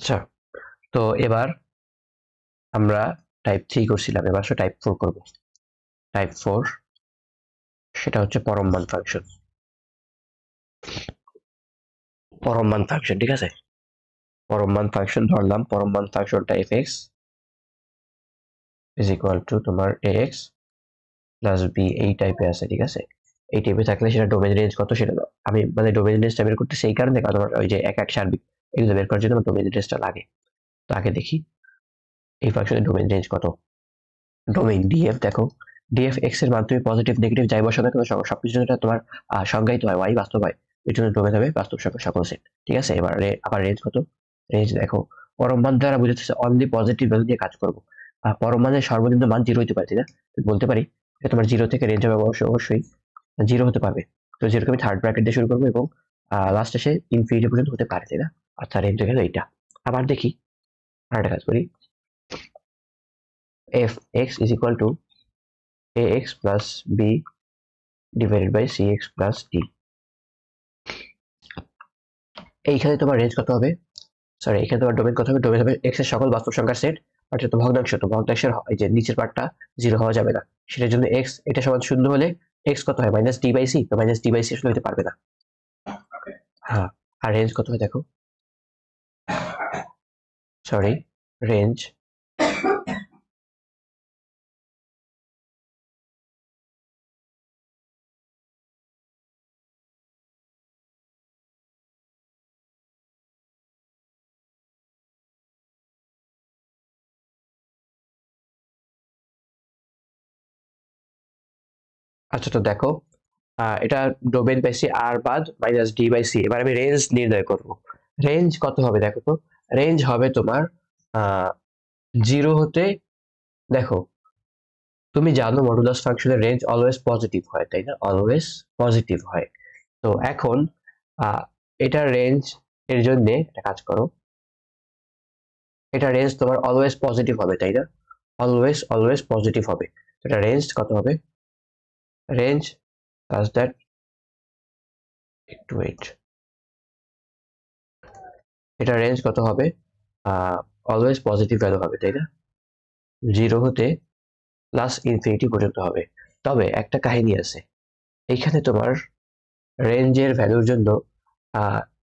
আচ্ছা তো এবার আমরা টাইপ থ্রি করছিলাম, এবার সে টাইপ ফোর করব। টাইপ ফোর সেটা হচ্ছে পরম মান ফাংশন পরম মান ফাংশন ঠিক আছে? পরম মান ফাংশন ধরলাম, পরম মান ফাংশনটা f x is equal to তোমার এ এক্স প্লাস বি এই টাইপে আছে, ঠিক আছে? এই টাইপে থাকলে সেটা ডোমেন রেঞ্জ কত সেটা আমি মানে ডোমেন রেঞ্জটা বের করতে সেই কারণে, কারণ ওই যে এক এক সার্বিক। এগুলো বের করার জন্য আমার ডোমেন রেঞ্জটা লাগে তো আগে দেখি। এই ফাংশনের ডোমেন রেঞ্জ কত? ডোমেইন ডিএফ দেখো। ডিএফ এক্সের মাধ্যমে পজিটিভ নেগেটিভ যাই বসানো কেন সবকিছু এটা তোমার সংজ্ঞায়িত হয়। ওয়াই বাস্তব হয়। এর জন্য ডোমেন হবে বাস্তব সংখ্যা সকল সেট ঠিক আছে? এবার আবার রেঞ্জ কত? রেঞ্জ দেখো। পরম মান দ্বারা বুঝাচ্ছে অনলি পজিটিভ ভ্যালু দিয়ে কাজ করব। পরম মানের সর্বনিম্ন মান জিরো হতে পারে, তাই না? বলতে পারি এটা তোমার জিরো থেকে রেঞ্জ হবে অবশ্যই অবশ্যই জিরো হতে পারবে। তো যেরকম আমি থার্ড ব্র্যাকেট দিয়ে শুরু করব এবং লাস্ট এসে ইনফিনিটি পর্যন্ত হতে পারে, তাই না? আচ্ছা রেঞ্জ গেল এইটা। আবার দেখি আরেকটা কাজ করি। F x is equal to ax plus b divided by cx plus d এইখানে তোমার রেঞ্জ কত হবে? সরি এখানে তোমার ডোমেন কত হবে? ডোমেন হবে এর সকল বাস্তব সংখ্যার সেট আর এটা তো ভগ্নাংশ তো ভগ্নাংশের এই যে নিচের পার্টটা জিরো হওয়া যাবে না। সেটার জন্য x এটা সমান শূন্য হলে x কত হয়? মাইনাস ডি বাই সি তো মাইনাস ডি বাই সি আসলে হতে পারবে না। হ্যাঁ আর রেঞ্জ কত হয় দেখো? সরি রেঞ্জ আচ্ছা তো দেখো এটা ডোমেন পাইছি আর বাদ মাইনাস ডি বাই সি এবার আমি রেঞ্জ নির্ণয় করব। রেঞ্জ কত হবে দেখো তো? রেঞ্জ হবে তোমার জিরো হতে, দেখো, তুমি জানো মডুলাস ফাংশনের রেঞ্জ অলওয়েজ পজিটিভ হয়, তাই না? অলওয়েজ পজিটিভ হয়। তো এখন এটা রেঞ্জ এর জন্য, একটা কাজ করো এটা রেঞ্জ তোমার অলওয়েজ পজিটিভ হবে, তাই না? অলওয়েজ অলওয়েজ পজিটিভ হবে। এটা রেঞ্জ কত হবে? রেঞ্জ such that একটু ওয়েট এটা রেঞ্জ কত হবে? অলওয়েজ পজিটিভ ভ্যালু হবে, তাই না? জিরো হতে প্লাস ইনফিনিটি পর্যন্ত হবে। তবে একটা কাহিনী আছে। এইখানে তোমার রেঞ্জের ভ্যালুর জন্য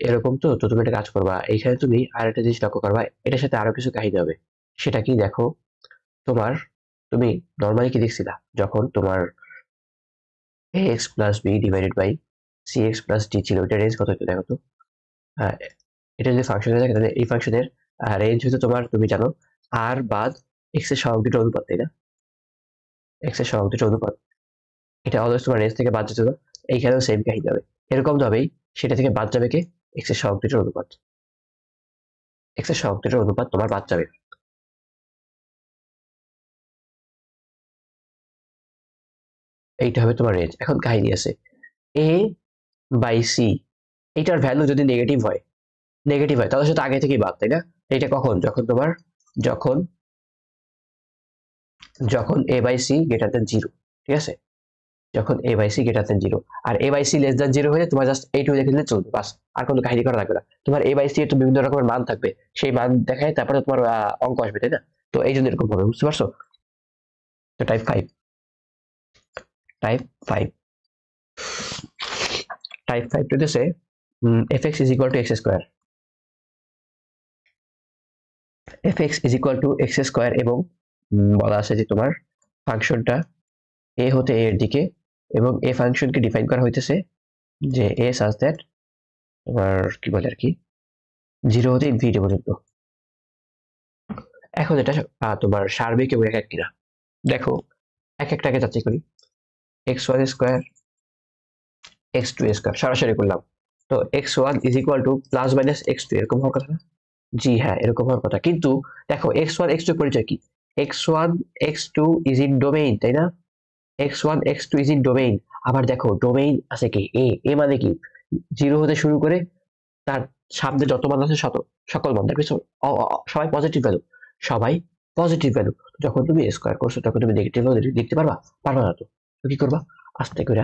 এরকম তো তো তুমি একটা কাজ করবা। এইখানে তুমি আর একটা জিনিস লক্ষ্য করবা, এটার সাথে আরও কিছু কাহিনী হবে। সেটা কি দেখো, তোমার, তুমি নর্মালি কি দেখছিলা? যখন তোমার a x plus b divided by c x plus d ছিল এটা রেঞ্জ কত হতো দেখো তো? এটা যদি ফাংশন থাকে, তাহলে এই ফাংশনের রেঞ্জ হতো তোমার, তুমি জানো আর বাদ এক্সের সহগ দুটো অনুপাত, তাই না? এক্সের সহগ দুটো অনুপাত। এটা অলওয়েজ তোমার রেঞ্জ থেকে বাদ যেত, এইখানেও সেম কাহিনী হবে। এরকম ভাবেই সেটা থেকে বাদ যাবে কে? এক্সের সহগ দুটোর অনুপাত। এক্সের সহগ দুটোর অনুপাত তোমার বাদ যাবে। এইটা হবে তোমার রেঞ্জ এখন কাহিনী আছে এ বাই সি এটার ভ্যালু যদি নেগেটিভ হয় নেগেটিভ হয়, তাহলে সেটা আগে থেকেই বাদ, তাই না? এটা কখন? যখন তোমার, যখন যখন a by c greater than zero ঠিক আছে? যখন a by c greater than zero R a by c less than zero হলে তোমার জাস্ট এইটু দেখে দিলে চলবে, বাস, আর কোনো কাহিনী করা লাগবে না। তোমার এ বাই সি এর তো বিভিন্ন রকমের মান থাকবে, সেই মান দেখায় তারপরে তোমার অঙ্ক আসবে, তাই না? তো এই জন্য এরকম হবে, বুঝতে পারছ? তো টাইপ ফাইভ type 5 type 5 হইতেছে fx is equal to x square fx is equal to x square এবং বলা আছে যে তোমার ফাংশনটা এ হতে a এর দিকে এবং a ফাংশনকে ডিফাইন করা হইতেছে যে a সাজ দ্যাট তোমার কি বলে আর কি জিরো হতে ইনফিনিটি পর্যন্ত। এখন এটা তোমার সার্বিক এবং এক এক কিনা। দেখো, এক একটাকে যাচাই করি। X one square x two square সরাসরি করলাম। তো x one is equal to plus minus x two এরকম হওয়ার কথা না? জি হ্যাঁ এরকম হওয়ার কথা। কিন্তু দেখো এক্স ওয়ান এক্স টু পরিচয় কি? X one x two is in domain তাই না? X one x two is in domain আবার দেখো ডোমেইন আছে কি? এ এ মানে কি? জিরো হতে শুরু করে তার সামনে যত মান আছে শত, সকল মান দেখবে সবাই পজিটিভ ভ্যালু সবাই পজিটিভ ভ্যালু যখন তুমি স্কোয়ার করছ, তখন তুমি নেগেটিভ ভ্যালু দেখতে পারবা? পারবা না তো? কি করবা? আস্তে করে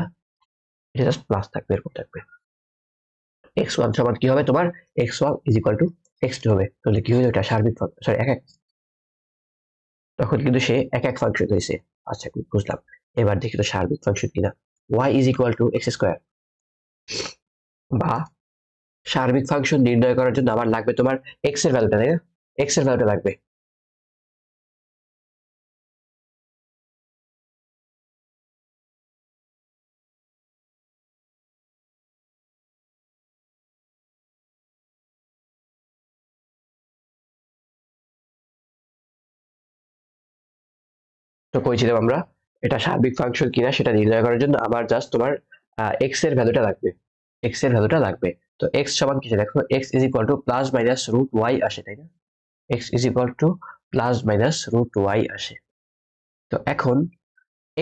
এটা জাস্ট প্লাস থাকবে, এরকম থাকবে। এক্স ওয়ান সমান কি হবে তোমার? X one is equal to x two হবে। তাহলে কি হয়ে এটা সার্বিক সরি এক এক তখন কিন্তু সে এক এক ফাংশন হয়েছে আচ্ছা বুঝলাম। এবার দেখি তো সার্বিক ফাংশন কিনা। Y is equal to x square বা সার্বিক ফাংশন নির্ণয় করার জন্য আমার লাগবে তোমার এক্সের ভ্যালুটা তাই না? এক্সের ভ্যালুটা লাগবে। তো কইছিলাম আমরা, এটা সার্বিক ফাংশন কিনা সেটা নির্ণয় করার জন্য আমার জাস্ট তোমার এক্সের ভ্যালুটা লাগবে। এক্সের ভ্যালুটা লাগবে। তো এক্স সমান কিছু দেখো x is equal to plus minus root y আসে, তাই না? X is equal to plus minus root y আসে। তো এখন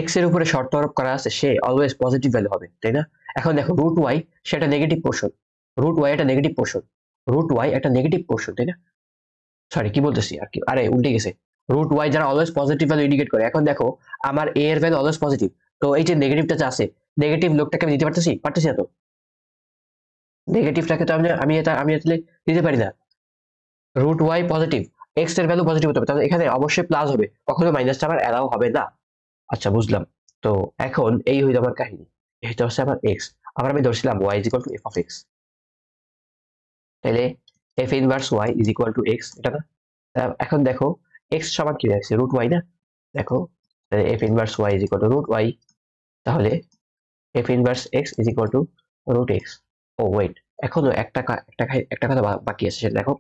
এক্সের উপরে শর্ত আরোপ করা আছে, সে অলওয়েজ পজিটিভ ভ্যালু হবে, তাই না? এখন দেখো রুট ওয়াই সেটা নেগেটিভ পোর্শন রুট ওয়াই একটা নেগেটিভ পোর্শন রুট ওয়াই একটা নেগেটিভ পোর্শন তাই না? সরি কি বলতেছি? আর কি আরে, উল্টে গেছে। রুট ওয়াই যারা অলওয়েজ পজিটিভ ভ্যালু ইন্ডিকেট করে। এখন দেখো, আমার এ এর ভ্যালু অলওয়েজ পজিটিভ তো এই যে নেগেটিভটা যে আছে নেগেটিভ লোকটাকে আমি দিতে পারতেছি? পারতেছি না তো। নেগেটিভটাকে তো আমি আমি এটা, আমি আসলে দিতে পারি না। রুট ওয়াই পজিটিভ এক্সের ভ্যালু পজিটিভ হতে হবে। তাহলে এখানে অবশ্যই প্লাস হবে। কখনো মাইনাসটা আমার অ্যালাউ হবে না। আচ্ছা বুঝলাম। তো এখন এই হইল আমার কাহিনী। এটা হচ্ছে আমার এক্স আবার আমি ধরছিলাম y is equal to f of x তাহলে f inverse y is equal to x এটা না? এখন দেখো এক্স সমান কি আছে? রুট ওয়াই না? দেখো f inverse y to root y তাহলে f inverse x is to root x O wait এখনও একটা একটা একটা কথা বাকি আছে সেটা দেখো।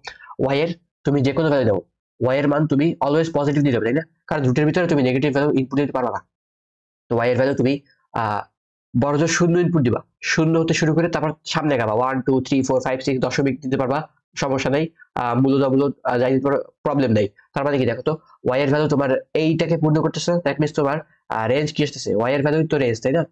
ওয়াই এর তুমি যে কোনো ভ্যালু দাও। ওয়াই এর মান তুমি অলওয়েজ পজিটিভ দিতে তাই না? কারণ রুটের ভিতরে তুমি নেগেটিভ ভ্যালু ইনপুট দিতে পারবে না। তো ওয়াই এর ভ্যালু তুমি বড় জোর শূন্য ইনপুট দিবা। শূন্য হতে শুরু করে তারপর সামনে গাবা one two three four five six দশমিক দিতে পারবা। সমস্যা নেই। যাই দিতে প্রবলেম নেই। তার মানে কি দেখো তো ওয়াই এর ভ্যালু তোমার এইটাকে পূর্ণ করতেছে দ্যাট মিনস তোমার রেঞ্জ কি আসতেছে? ওয়াই এর ভ্যালু তো রেঞ্জ তাই না?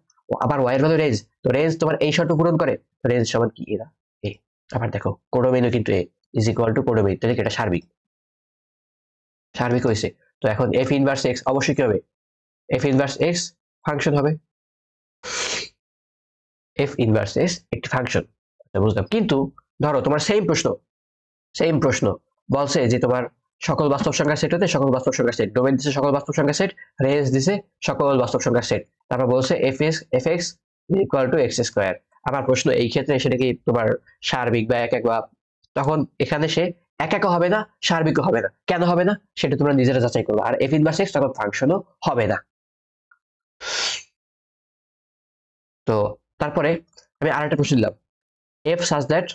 আবার ওয়াই ভ্যালু রেঞ্জ তো রেঞ্জ তোমার এই শর্ত পূরণ করে রেঞ্জ সমান কি? এরা, এ, আবার দেখো কোডোমেনও কিন্তু a is equal to codomain তাহলে এটা সার্বিক? সার্বিক হয়েছে। তো এখন এফ ইনভার্স এক্স অবশ্যই কি হবে? এফ ইনভার্স এক্স ফাংশন হবে। এফ ইনভার্স এক্স একটি ফাংশন বুঝলাম। কিন্তু ধরো তোমার সেম প্রশ্ন সেম প্রশ্ন। বলছে যে তোমার সকল বাস্তব সংখ্যা সেট হতে সকল বাস্তব সংখ্যা সেট ডোমেন দিছে সকল বাস্তব সংখ্যা সেট রেঞ্জ দিছে সকল বাস্তব সংখ্যা সেট তারপর বলছে f s f x equal to x square আমার প্রশ্ন, এই ক্ষেত্রে সেটা কি তোমার সার্বিক বা এক এক বা তখন এখানে সে এক এক হবে না, সার্বিকও হবে না। কেন হবে না? সেটা তোমরা নিজেরা যাচাই করবে। আর এফ ইনভার্স এক্স তখন ফাংশনও হবে না। তো তারপরে আমি আরেকটা প্রশ্ন দিলাম। এফ সাজ দ্যাট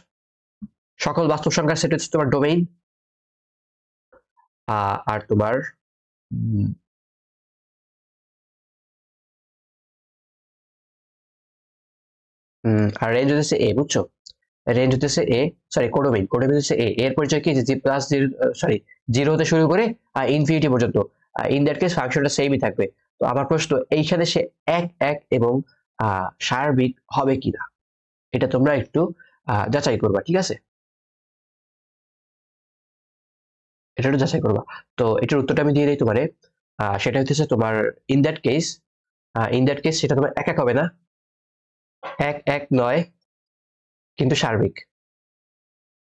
সকল বাস্তব সংখ্যার সেট হচ্ছে তোমার ডোমেইন আর তোমার আর রেঞ্জ হচ্ছে এ বুঝছ? রেঞ্জ হচ্ছে এ সরি কোডোমেইন কোডোমেইন হচ্ছে এ এর পরিচয় কি? যে প্লাস জিরো সরি জিরো হতে শুরু করে আর ইনফিনিটি পর্যন্ত ইন দ্যাট কেস ফাংশনটা সেমই থাকবে। তো আমার প্রশ্ন, এইখানে সে এক এক এবং সার্বিক হবে কিনা? এটা তোমরা একটু যাচাই করবা, ঠিক আছে? এটা একটু যাচাই করবা। তো এটার উত্তরটা আমি দিয়ে দিই তোমারে। সেটা হচ্ছে তোমার in that case in that case সেটা তোমার এক এক হবে না। এক এক নয় কিন্তু সার্বিক।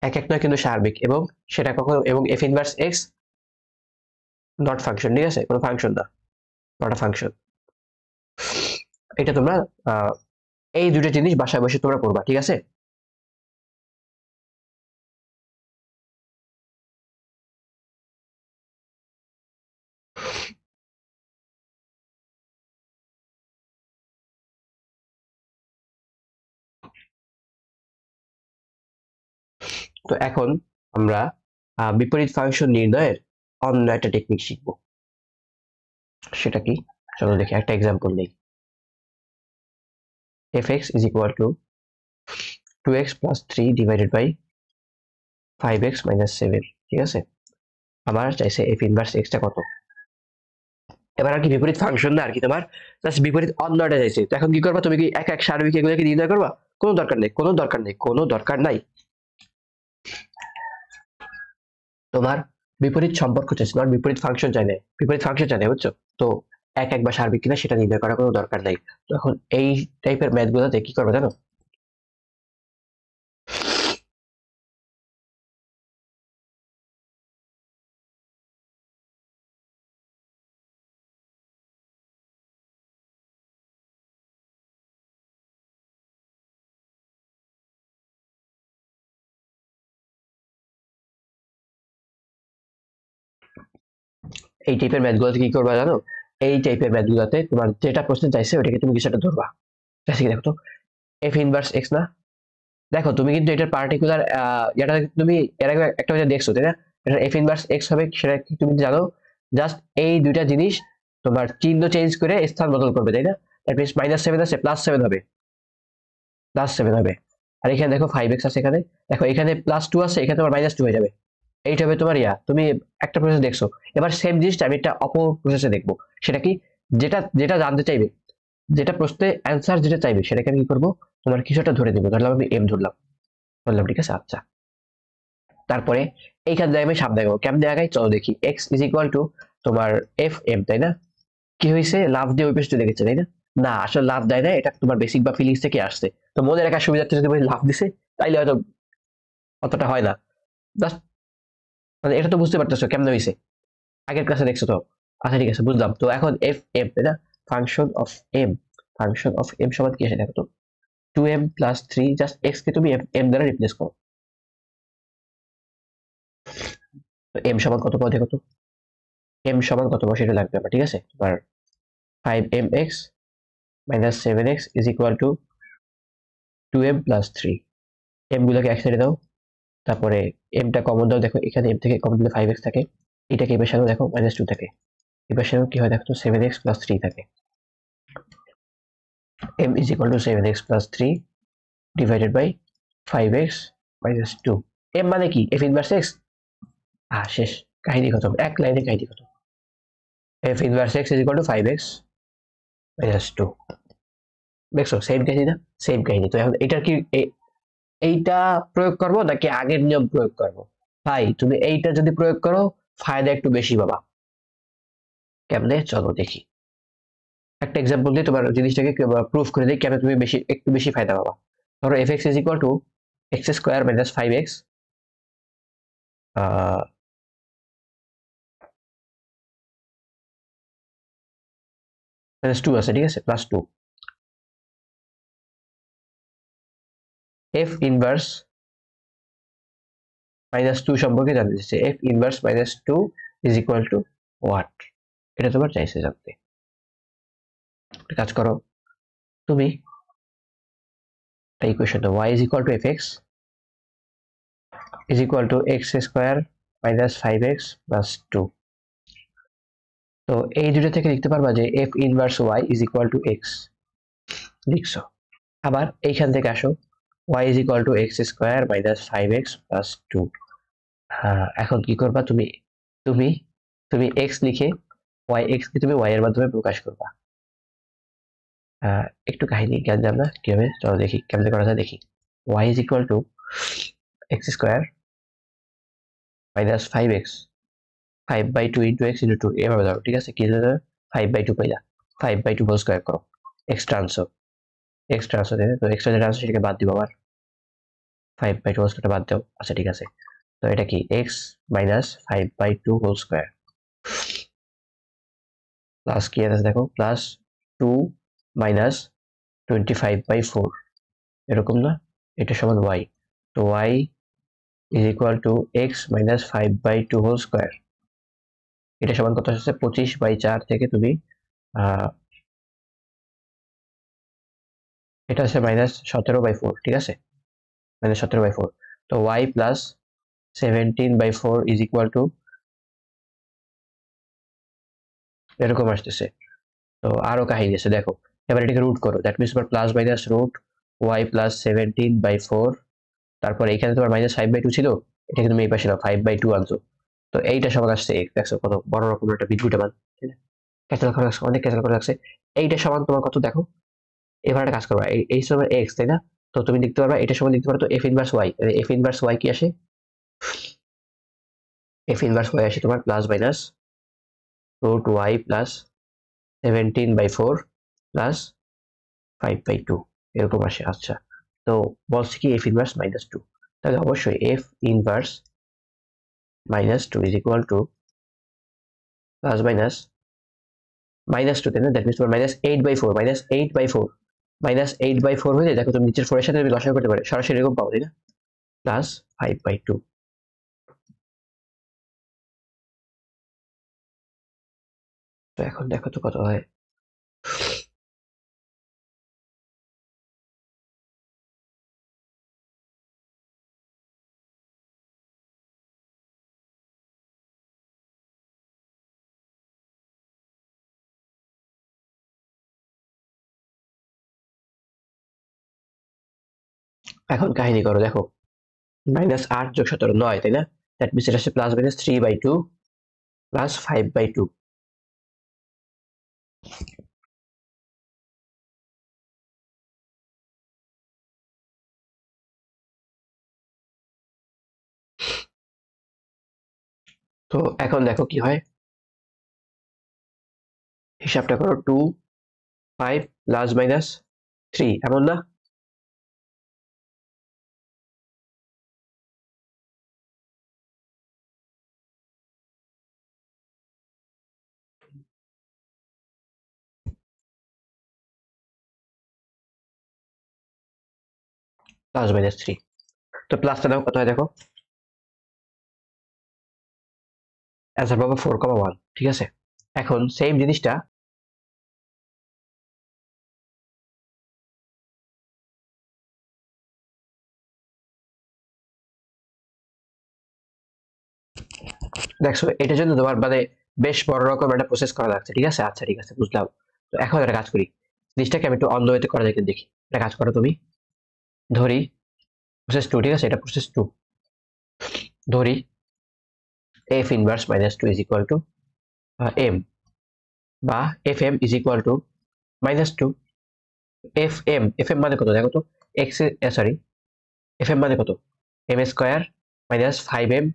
এক এক নয় কিন্তু সার্বিক এবং সেটা কখনো, এবং f inverse x not function ঠিক আছে? কোনো ফাংশন না। নট ফাংশন এটা তোমরা এই দুটো জিনিস বাসায় বসে তোমরা করবা ঠিক আছে? তো এখন আমরা বিপরীত ফাংশন নির্ণয়ের অন্য একটা টেকনিক শিখব। সেটা কি? চলো দেখি, একটা এক্সাম্পল নেই f x is equal to two x plus three divided by five x minus seven ঠিক আছে? আমার চাইছে এফ ইনভার্স এক্সটা কত? এবার আর কি বিপরীত ফাংশন না, আর কি তোমার? জাস্ট বিপরীত অন্যটা চাইছে। তো এখন কি করবা? তুমি কি এক এক সার্বিক এগুলো কি নির্ণয় করবা? কোনো দরকার নেই, কোনো দরকার নেই, কোনো দরকার নাই। তোমার বিপরীত সম্পর্ক চাইছে তোমার বিপরীত ফাংশন চাই না বিপরীত ফাংশন চাই না বুঝছ? তো এক এক বা সার্বিক কিনা সেটা নির্ণয় করার কোনো দরকার নাই। তো এখন এই টাইপের ম্যাথ গুলোতে কি করবে জানো? এই টাইপের ম্যাথ গুলোতে কি করবা জানো? এই টাইপের ম্যাথ গুলোতে তোমার যেটা প্রশ্ন চাইছে ওটাকে তুমি কিছুটা ধরবা। ঠিক আছে দেখো তো। এফ ইনভার্স এক্স না? দেখো, তুমি কিন্তু এটার পার্টিকুলার যেটা তুমি এর আগে একটা দেখছ, তাই না? এটা এফ ইনভার্স এক্স হবে, সেটা কি তুমি জানো? জাস্ট এই দুইটা জিনিস তোমার চিহ্ন চেঞ্জ করে স্থান বদল করবে, তাই না? মিনস মাইনাস সেভেন আছে প্লাস সেভেন হবে। প্লাস সেভেন হবে। আর এখানে দেখো ফাইভ এক্স আছে এখানে। দেখো, এখানে প্লাস টু আছে, এখানে তোমার মাইনাস টু হয়ে যাবে। এইটা হবে তোমার ইয়া, তুমি একটা প্রসেস দেখছ। এবার সেম জিনিসটা আমি একটা অপর প্রসেসে দেখব। সেটা কি? যেটা যেটা জানতে চাইবে, যেটা প্রশ্নে অ্যান্সার যেটা চাইবে, সেটাকে আমি কি করব? তোমার কিছুটা ধরে দেবো ধরলাম আমি এম ধরলাম। বললাম ঠিক আছে? আচ্ছা। তারপরে এইখান থেকে আমি সাপ দেখাবো। কেমন দেখাই চলো দেখি। এক্স ইজ ইকুয়াল টু তোমার এফ এম তাই না? কি হয়েছে? লাভ দিয়ে ওই পেজটা দেখেছে, তাই না? না, আসলে লাভ দেয় না। এটা তোমার বেসিক বা ফিলিংস থেকে আসছে। তো মনে রাখার সুবিধার্থে যদি লাভ দিছে, তাইলে হয়তো অতটা হয় না। জাস্ট মানে এটা তো বুঝতে পারতেছো কেমন হয়েছে আগের ক্লাসে দেখছ তো? আচ্ছা ঠিক আছে, বুঝলাম। তো এখন এফ এম তাই না? Function of m function of m সমান কি আসে দেখো তো? Two m plus three just x কে তুমি এম দ্বারা রিপ্লেস করো। তো এম সমান কত পাও দেখো তো? এম সমান কত পাও সেটা লাগবে আমার, ঠিক আছে? তোমার five m x minus seven x is equal to two m plus three m গুলোকে এক সাইডে দাও। তারপরে এমটা কমন দাও, দেখো এখানে এম থেকে কমন দিলে ফাইভ এক্স থাকে, এটাকে এবার সাথে দেখো মাইনাস টু থাকে। এবার সাথে কি হয়, দেখো তো সেভেন এক্স প্লাস থ্রি থাকে। M is equal to 7x plus 3 divided by 5x minus 2 m মানে কি? F inverse এক্স আহ, শেষ। কাহিনী খতম। এক লাইনে কাহিনী খতম। F x is is equal to 5x minus 2 দেখছ? সেম কাহিনী না? সেম কাহিনী। তো এখন এটার কি এইটা প্রয়োগ করব নাকি আগের নিয়ম প্রয়োগ করব? ভাই, তুমি এইটা যদি প্রয়োগ করো, ফায়দা একটু বেশি পাবা। কেমনে? চলো দেখি। একটা এক্সাম্পল দিয়ে তোমার জিনিসটাকে প্রুফ করে দিই কেন তুমি বেশি একটু বেশি ফায়দা পাবা। ধরো f x is equal to x square minus five x two আছে, ঠিক আছে? Plus two f inverse minus two সম্পর্কে জানতে চাইছে। F inverse minus two is equal to what এটা তোমার চাইছে জানতে। কাজ করো। তুমি এই কোয়েশনটা y is equal to fx is equal to x square minus 5x plus 2 তো এই দুটো থেকে লিখতে পারবা যে f inverse y is equal to x লিখছো। আবার এইখান থেকে আসো। Y is equal to x square minus 5x plus 2 হ্যাঁ এখন কি করবা? তুমি তুমি তুমি x লিখে y x কে তুমি y এর মাধ্যমে প্রকাশ করবা। আহ, একটু কাহিনী জ্ঞান জান না কীভাবে চলো দেখি কেমনে করা যায় দেখি। y is equal to x square minus 5x 5 by 2 into x into 2 এভাবে ধরো ঠিক আছে? কি ধরো? 5 by 2 পাইলা 5 by 2 হোল স্কয়ার করো এক্সট্রা আনসো এক্সট্রা দেবে তো এক্সট্রা যেটা আনসো সেটাকে বাদ দিব আবার। 5 by 2 হোল স্কয়ারটা বাদ দাও। আচ্ছা ঠিক আছে। তো এটা কি? X minus 5 by 2 whole square plus কি আছে দেখো? Plus 2 minus twenty five by four এরকম না? এটা সমান ওয়াই তো y is equal to x minus five by two whole square এটা সমান কত আসছে পঁচিশ বাই চার থেকে তুমি এটা আছে মাইনাস সতেরো বাই ফোর ঠিক আছে? মাইনাস সতেরো বাই ফোর তো y plus seventeen by four is equal to এরকম আসতেছে। তো আরও কাহিনী আছে, দেখো। এবার এটাকে রুট করো। দ্যাট মিনস তোমার plus minus root y plus seventeen by four তারপর এখানে তোমার মাইনাস ফাইভ বাই টু ছিল, এটাকে তুমি এই পাশে নাও ফাইভ বাই টু আনছো। তো এইটা সমান আসছে এক্স দেখছ কত বড় রকমের একটা বিদ্যুৎ মান ক্যান্সেল করে রাখছে অনেক ক্যান্সেল করে রাখছে এইটা সমান তোমার কত, দেখো? এবার একটা কাজ করবা, এই সমান এক্স তাই না? তো তুমি লিখতে পারবা, এটা সমান লিখতে পারো, তো f inverse y f inverse y কি আসে? এফ ইনভার্স ওয়াই আসে তোমার plus minus root y plus seventeen by four plus five by two এরকম আসে আচ্ছা। তো বলছে কি এফ ইনভার্স মাইনাস টু তাহলে অবশ্যই f inverse minus two is equal to plus minus minus two তাই না? দ্যাট মিনস তোমার minus eight by four minus eight by four minus eight by four হয়ে যায়। দেখো তুমি নিচের ফোরের সাথে লসাগু করতে পারে। সরাসরি এরকম পাবো তাই না? প্লাস ফাইভ বাই টু তো এখন দেখো তো কত হয়? এখন কাহিনী করো, দেখো। মাইনাস আট যোগ সতেরো নয়, তাই না? দ্যাট মিনস এটা হচ্ছে plus minus three by two plus five by two তো এখন দেখো কি হয়। হিসাবটা করো two five plus minus three এমন না? প্লাস মাইনাস থ্রি তো প্লাসটা দেখো কত হয় দেখো? অ্যান্সার পাবো ফোর কমা ওয়ান ঠিক আছে? এখন সেম জিনিসটা দেখছ, এটার জন্য তোমার মানে বেশ বড় রকম একটা প্রসেস করা লাগছে, ঠিক আছে? আচ্ছা ঠিক আছে, বুঝলাম। তো এখন একটা কাজ করি। জিনিসটাকে আমি একটু ওয়েতে করা যায় দেখি। একটা কাজ করো তুমি। ধরি প্রসেস টু ঠিক আছে? এটা প্রসেস টু ধরি f inverse minus two is equal to m বা f m is equal to minus two f m f m মানে কত? দেখো তো এক্স সরি এফ এম মানে কত? M square minus five m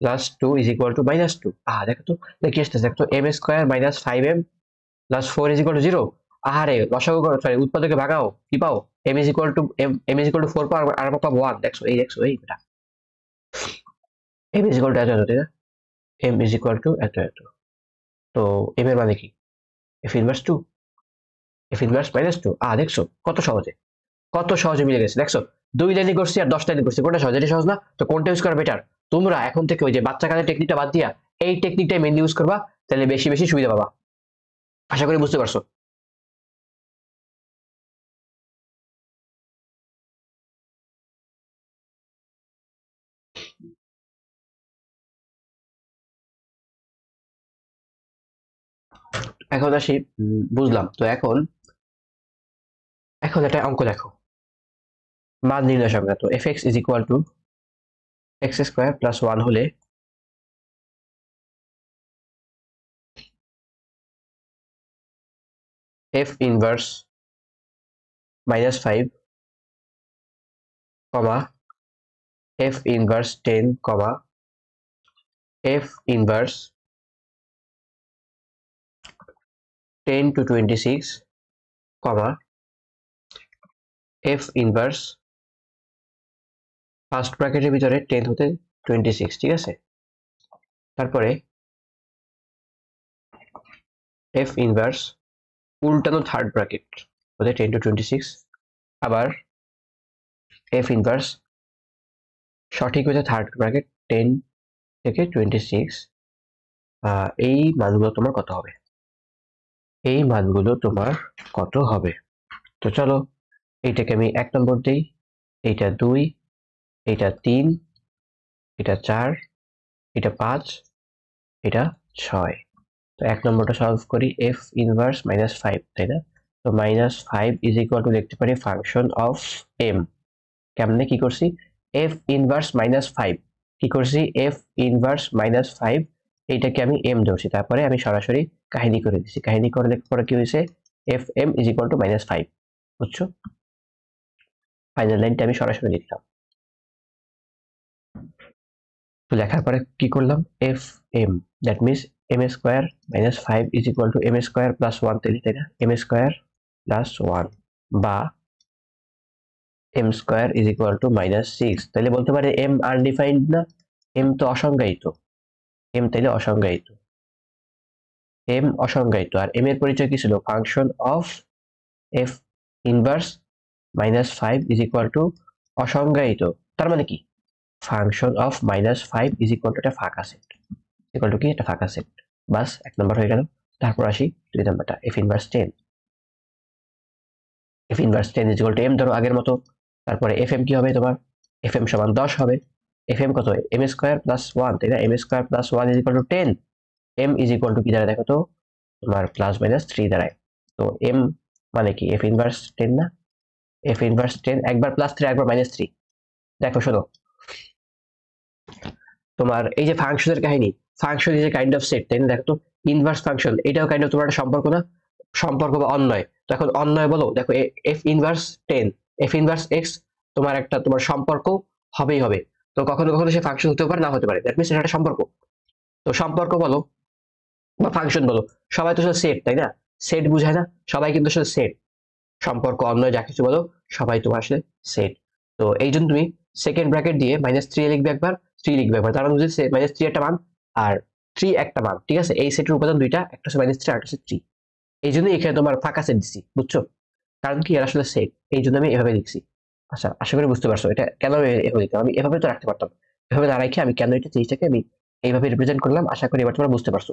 plus two is equal to minus two ah, দেখো তো, দেখি আসতেছে। দেখো তো m square minus five m plus four is equal to zero আহারে লসাগু করো সরি উৎপাদকে ভাগাও, কি পাও? M is equal to m is equal to four পাও আর পাবো ওয়ান দেখছ, এই দেখছ, এই এটা এম ইজ ইকুয়াল টু এত এত না এম ইজ ইকুয়াল টু এত এত। তো এম এর মানে কি? F inverse two f inverse minus two আ দেখছ, কত সহজে কত সহজে মিলে গেছে, দেখছ? দুই লাইনে করছি আর দশ লাইনে করছি, কোনটা সহজ? এটা সহজ না? তো কোনটা ইউজ করা বেটার তোমরা এখন থেকে ওই যে বাচ্চা কালের টেকনিকটা বাদ দিয়া, এই টেকনিকটাই মেনলি ইউজ করবা, তাহলে বেশি বেশি সুবিধা পাবা। আশা করি বুঝতে পারছ। এখন বুঝলাম। তো এখন এখন একটা অঙ্ক দেখো মান নির্ণয় সংক্রান্ত। F X is equal to X square plus one হলে F inverse minus five comma F inverse ten comma F inverse ten to twenty six comma F inverse first ব্র্যাকেটের ভিতরে টেন হতে টোয়েন্টি সিক্স ঠিক আছে? তারপরে F inverse উল্টানো third bracket হতে ten to twenty six আবার এফ ইনভার্স সঠিক হতে থার্ড ব্র্যাকেট টেন থেকে টোয়েন্টি সিক্স এই মানগুলো তোমার কত হবে? এই মানগুলো তোমার কত হবে? তো চলো, এইটাকে আমি এক নম্বর দিই। এইটা দুই এটা তিন, এটা চার, এটা পাঁচ, এটা ছয়। তো এক নম্বরটা সলভ করি এফ ইনভার্স মাইনাস ফাইভ তাই না? তো minus five is equal to লিখতে পারি ফাংশন অফ এম কেমনে কি করছি? এফ ইনভার্স মাইনাস ফাইভ কি করছি? এফ ইনভার্স মাইনাস ফাইভ এইটাকে আমি এম ধরছি। তারপরে আমি সরাসরি কাহিনী করে দিচ্ছি কাহিনী করে লেখার পরে কি হয়েছে? F M is equal to minus five বুঝছ ফাইনাল লাইনটা আমি সরাসরি লিখলাম তো লেখার পরে কি করলাম? F M that means M a square minus five is equal to M a square plus one তাই তাই না? M a square plus one বা M square is equal to minus six তাহলে বলতে পারে এম আনডিফাইন্ড না? M তো অসংজ্ঞায়িত। M তাইলে অসংজ্ঞায়িত। এম অসংজ্ঞায়িত। আর এম এর পরিচয় কি ছিল? Function of F inverse minus five is equal to অসংজ্ঞায়িত। তার মানে কি? Function of minus five is equal to একটা ফাঁকা সেট ইকুয়াল টু কি? একটা ফাঁকা সেট বাস, এক নম্বর হয়ে গেল। তারপর আসি দুই নম্বরটা F inverse ten F inverse ten is equal to M ধরো আগের মতো। তারপরে এফ এম কি হবে তোমার? এফ এম সমান দশ হবে। এম কত এম স্কোয়ার প্লাস ওয়ান তাই না? M square plus one is M is equal কি দাঁড়ায় দেখো তো? তোমার প্লাস মাইনাস থ্রি দাঁড়ায়। তো এম মানে কি? এফ ইনভার্স টেন না? এফ ইনভার্স টেন একবার প্লাস থ্রি একবার মাইনাস থ্রি দেখো, শোনো। তোমার এই যে ফাংশনের কাহিনী function is a kind of set তাই না? দেখো তো? ইনভার্স ফাংশন এটাও কাইন্ড অফ তোমার একটা সম্পর্ক না? সম্পর্ক বা অন্যয় তো এখন অন্যয় বলো, দেখো F inverse ten F inverse X তোমার একটা তোমার সম্পর্ক হবেই হবে। তো কখনো কখনো সে ফাংশন হতে পারে, না হতে পারে। দ্যাট মিনস এটা একটা সম্পর্ক। তো সম্পর্ক বলো, বা ফাংশন বলো, সবাই তো শুধু সেট তাই না? সেট বুঝায় না, সবাই কিন্তু শুধু সেট সম্পর্ক অন্যয় যা কিছু বলো, সবাই তোমার আসলে সেট তো এই জন্য তুমি সেকেন্ড ব্র্যাকেট দিয়ে মাইনাস থ্রি লিখবে একবার থ্রি লিখবে একবার। তার বুঝেছে মাইনাস থ্রি একটা মান, আর থ্রি একটা মান, ঠিক আছে? এই সেটের উপাদান দুইটা, একটা হচ্ছে মাইনাস থ্রি আর একটা হচ্ছে থ্রি এই জন্য এখানে তোমার ফাঁকা সেট দিচ্ছি বুঝছ? কারণ কি? এর আসলে সেট এই জন্য আমি এভাবে লিখছি। আচ্ছা আশা করি বুঝতে পারছ। এটা কেন আমি এভাবে তো রাখতে পারতাম এভাবে না রেখে আমি কেন এটা জিনিসটাকে আমি এইভাবে রিপ্রেজেন্ট করলাম? আশা করি এবার তোমরা বুঝতে পারছ।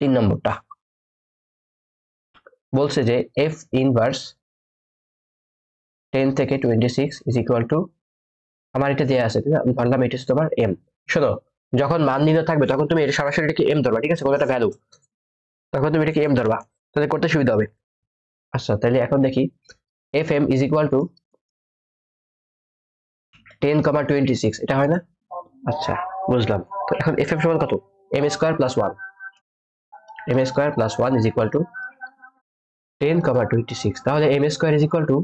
তিন নম্বরটা। বলছে যে এফ ইনভার্স টেন থেকে twenty six is equal to আমার এটা দেওয়া আছে আমি ধরলাম এটা তোমার এম শোনো, যখন মান নির্ণয় থাকবে, তখন তুমি এটা সরাসরি এটাকে এম ধরবা, ঠিক আছে? কোনো একটা ভ্যালু তখন তুমি এটাকে এম ধরবা, তাহলে করতে সুবিধা হবে। আচ্ছা তাহলে এখন দেখি। Is equal to ten comma twenty six এটা হয় না? আচ্ছা বুঝলাম। তো এখন এম সমান কত? M square plus one M square plus one is equal to ten comma twenty six তাহলে M square equal to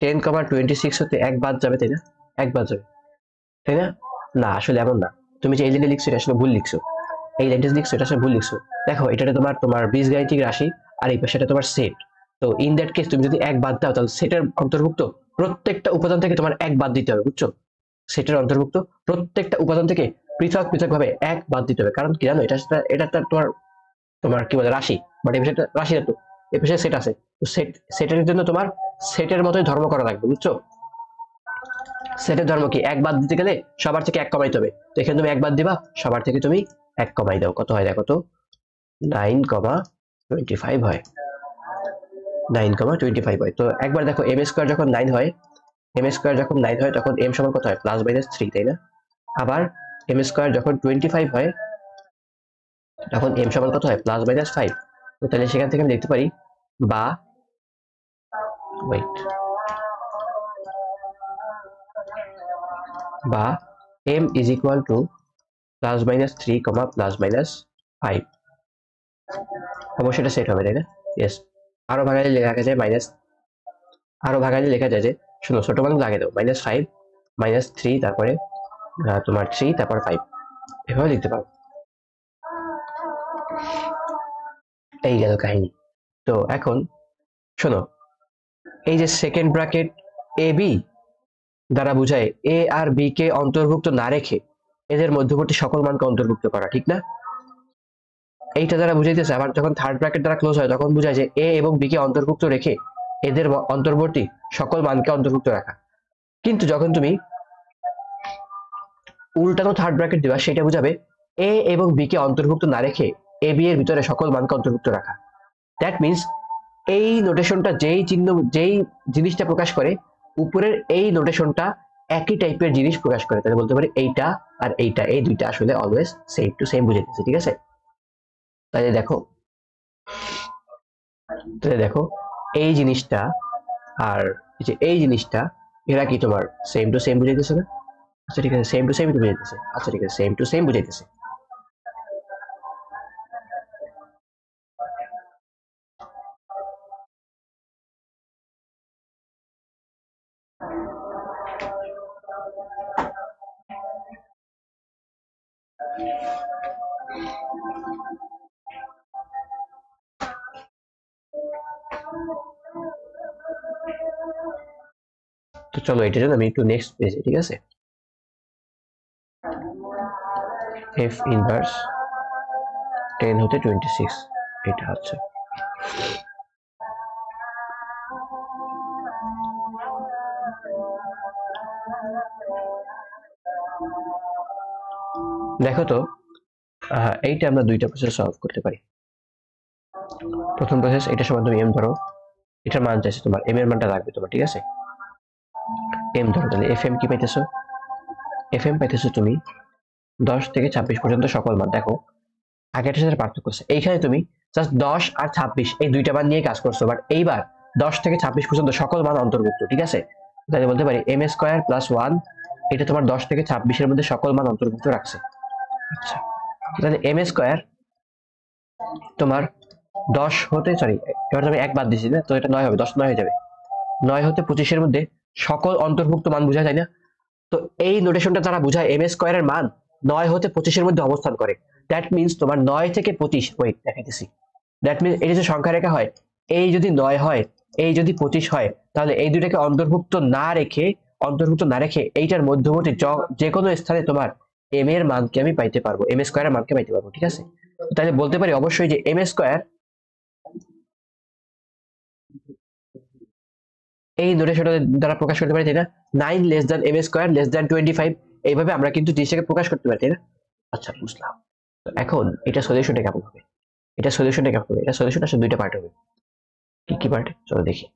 ten comma twenty six হতে এক বাদ যাবে, তাই না? এক বাদ যাবে। তাই না? না, আসলে এমন না। তুমি যে এই লাইনটা লিখছো, এটা আসলে ভুল লিখছো। এই লাইনটা লিখছো, এটা আসলে ভুল লিখছো। দেখো এটা তোমার তোমার বীজগাণিতিক রাশি আর এই পাশে তোমার সেট তো ইন দ্যাট কেস তুমি যদি এক বাদ দাও, তাহলে সেটের অন্তর্ভুক্ত প্রত্যেকটা উপাদান থেকে তোমার এক বাদ দিতে হবে, বুঝছ? সেটের অন্তর্ভুক্ত প্রত্যেকটা উপাদান থেকে পৃথক পৃথক ভাবে এক বাদ দিতে হবে। কারণ কি জানো, এটা এটা একটা তোমার তোমার কি বলে, রাশি। বাট এই বিষয়টা রাশি তো এই বিষয়ে সেট আছে। তো সেট সেটের জন্য তোমার সেটের মতোই ধর্ম করা লাগবে, বুঝছ? সেটের ধর্ম কি? এক বাদ দিতে গেলে সবার থেকে এক কমাইতে হবে। তো এখানে তুমি এক বাদ দিবা, সবার থেকে তুমি এক কমাই দাও। কত হয় দেখো তো? নাইন কমা টোয়েন্টি ফাইভ হয়। নাইন কমা টোয়েন্টি ফাইভ হয়। তো একবার দেখো এম স্কোয়ার যখন নাইন হয় এম স্কোয়ার যখন নাইন হয় তখন এম সমান কত হয়? প্লাস মাইনাস থ্রি তাই না? আবার এম স্কোয়ার যখন টোয়েন্টি ফাইভ হয়, তখন এম সমান কত হয়? প্লাস মাইনাস ফাইভ তো তাহলে সেখান থেকে আমি দেখতে পারি, বা ওয়েট বা M is equal to plus minus three comma plus minus five অবশ্যই এটা সেট হবে, তাই না? ইয়েস আরও ভাগালে লেখা যায় মাইনাস আরও ভাগালে লেখা যায় যে শুনো, ছোট মান লাগে দেবো মাইনাস ফাইভ মাইনাস থ্রি তারপরে তোমার থ্রি তারপর ফাইভ এভাবে লিখতে পারো। এই গেল কাহিনী। তো এখন, শোনো, এই যে সেকেন্ড ব্র্যাকেট এ বি দ্বারা বোঝায় এ আর বি কে অন্তর্ভুক্ত না রেখে এদের মধ্যবর্তী সকল মানকে অন্তর্ভুক্ত করা, ঠিক না? এইটা দ্বারা বুঝাইতেছে, আবার যখন থার্ড ব্র্যাকেট দ্বারা ক্লোজ হয়, তখন বোঝায় যে এ এবং বি কে অন্তর্ভুক্ত রেখে এদের অন্তর্বর্তী সকল মানকে অন্তর্ভুক্ত রাখা। কিন্তু যখন তুমি উল্টানো থার্ড ব্র্যাকেট দিবা, সেটা বুঝাবে এ এবং বি কে অন্তর্ভুক্ত না রেখে এ বি এর ভিতরে সকল মানকে অন্তর্ভুক্ত রাখা। দ্যাট মিনস এই নোটেশনটা যেই চিহ্ন, যেই জিনিসটা প্রকাশ করে, উপরের এই নোটেশনটা একই টাইপের জিনিস প্রকাশ করে। তাহলে বলতে পারি এইটা আর এইটা, এই দুইটা আসলে অলওয়েজ সেম টু সেম বুঝাইতেছে, ঠিক আছে? তাহলে দেখো তাহলে দেখো, এই জিনিসটা আর যে এই জিনিসটা, এরা কি তোমার সেম টু সেম বুঝাইতেছে না? আচ্ছা ঠিক আছে সেম টু সেম বুঝাইতেছে। আচ্ছা ঠিক আছে সেম টু সেম বুঝাইতেছে। চলো, এটার জন্য আমি একটু নেক্সট পেজে ঠিক আছে? এফ ইনভার্স টেন হতে টোয়েন্টি সিক্স এটা হচ্ছে। দেখো তো এইটা আমরা দুইটা প্রসেস সলভ করতে পারি। প্রথম প্রসেস এটা সময় তুমি এম ধরো, এটার মান চাইছে তোমার এম এর মানটা লাগবে তোমার, ঠিক আছে? এম ধরো তাহলে এফ এম কি পাইতেছো? এফ এম পাইতেছো তুমি দশ থেকে ছাব্বিশ পর্যন্ত সকল মান, দেখো। আগেটার সাথে পার্থক্য আছে। এইখানে তুমি জাস্ট দশ আর ছাব্বিশ, এই দুইটা মান নিয়ে কাজ করছ। বাট এইবার দশ থেকে ছাব্বিশ পর্যন্ত সকল মান অন্তর্ভুক্ত, ঠিক আছে? তাহলে বলতে পারি এম স্কোয়ার প্লাস ওয়ান এটা তোমার দশ থেকে ছাব্বিশের মধ্যে সকল মান অন্তর্ভুক্ত রাখছে। আচ্ছা তাহলে এম স্কোয়ার তোমার দশ হতে সরি এবার আমি এক বাদ দিচ্ছি না, তো এটা নয় হবে, দশ নয় হয়ে যাবে। নয় হতে পঁচিশের মধ্যে সকল অন্তর্ভুক্ত মান বোঝা যায় না? তো এই নোটেশনটা তারা বোঝায় এম এস স্কোয়ারের মান নয় হতে পঁচিশের মধ্যে অবস্থান করে। দ্যাট মিনস তোমার নয় থেকে পঁচিশ ওয়েট দেখাইতেছি। দ্যাট মিনস এই যে সংখ্যা রেখা হয়, এই যদি নয় হয়, এই যদি পঁচিশ হয়, তাহলে এই দুটাকে অন্তর্ভুক্ত না রেখে, অন্তর্ভুক্ত না রেখে এইটার মধ্যবর্তী যে কোনো স্থানে তোমার এম এর মানকে আমি পাইতে পারব এম স্কোয়ারের মানকে পাইতে পারব, ঠিক আছে? তাহলে বলতে পারি অবশ্যই যে এম স্কোয়ার এই নোটেশনটা দ্বারা প্রকাশ করতে পারি, তাই না? Nine less than M square less than twenty five এইভাবে আমরা কিন্তু জিনিসটাকে প্রকাশ করতে পারি, তাই না? আচ্ছা বুঝলাম। এখন এটা সলিউশনটা কেমন হবে? এটা সলিউশনটা কেমন হবে? এটা সলিউশন আসলে দুইটা পার্ট হবে। কি কি পার্ট চলো দেখি।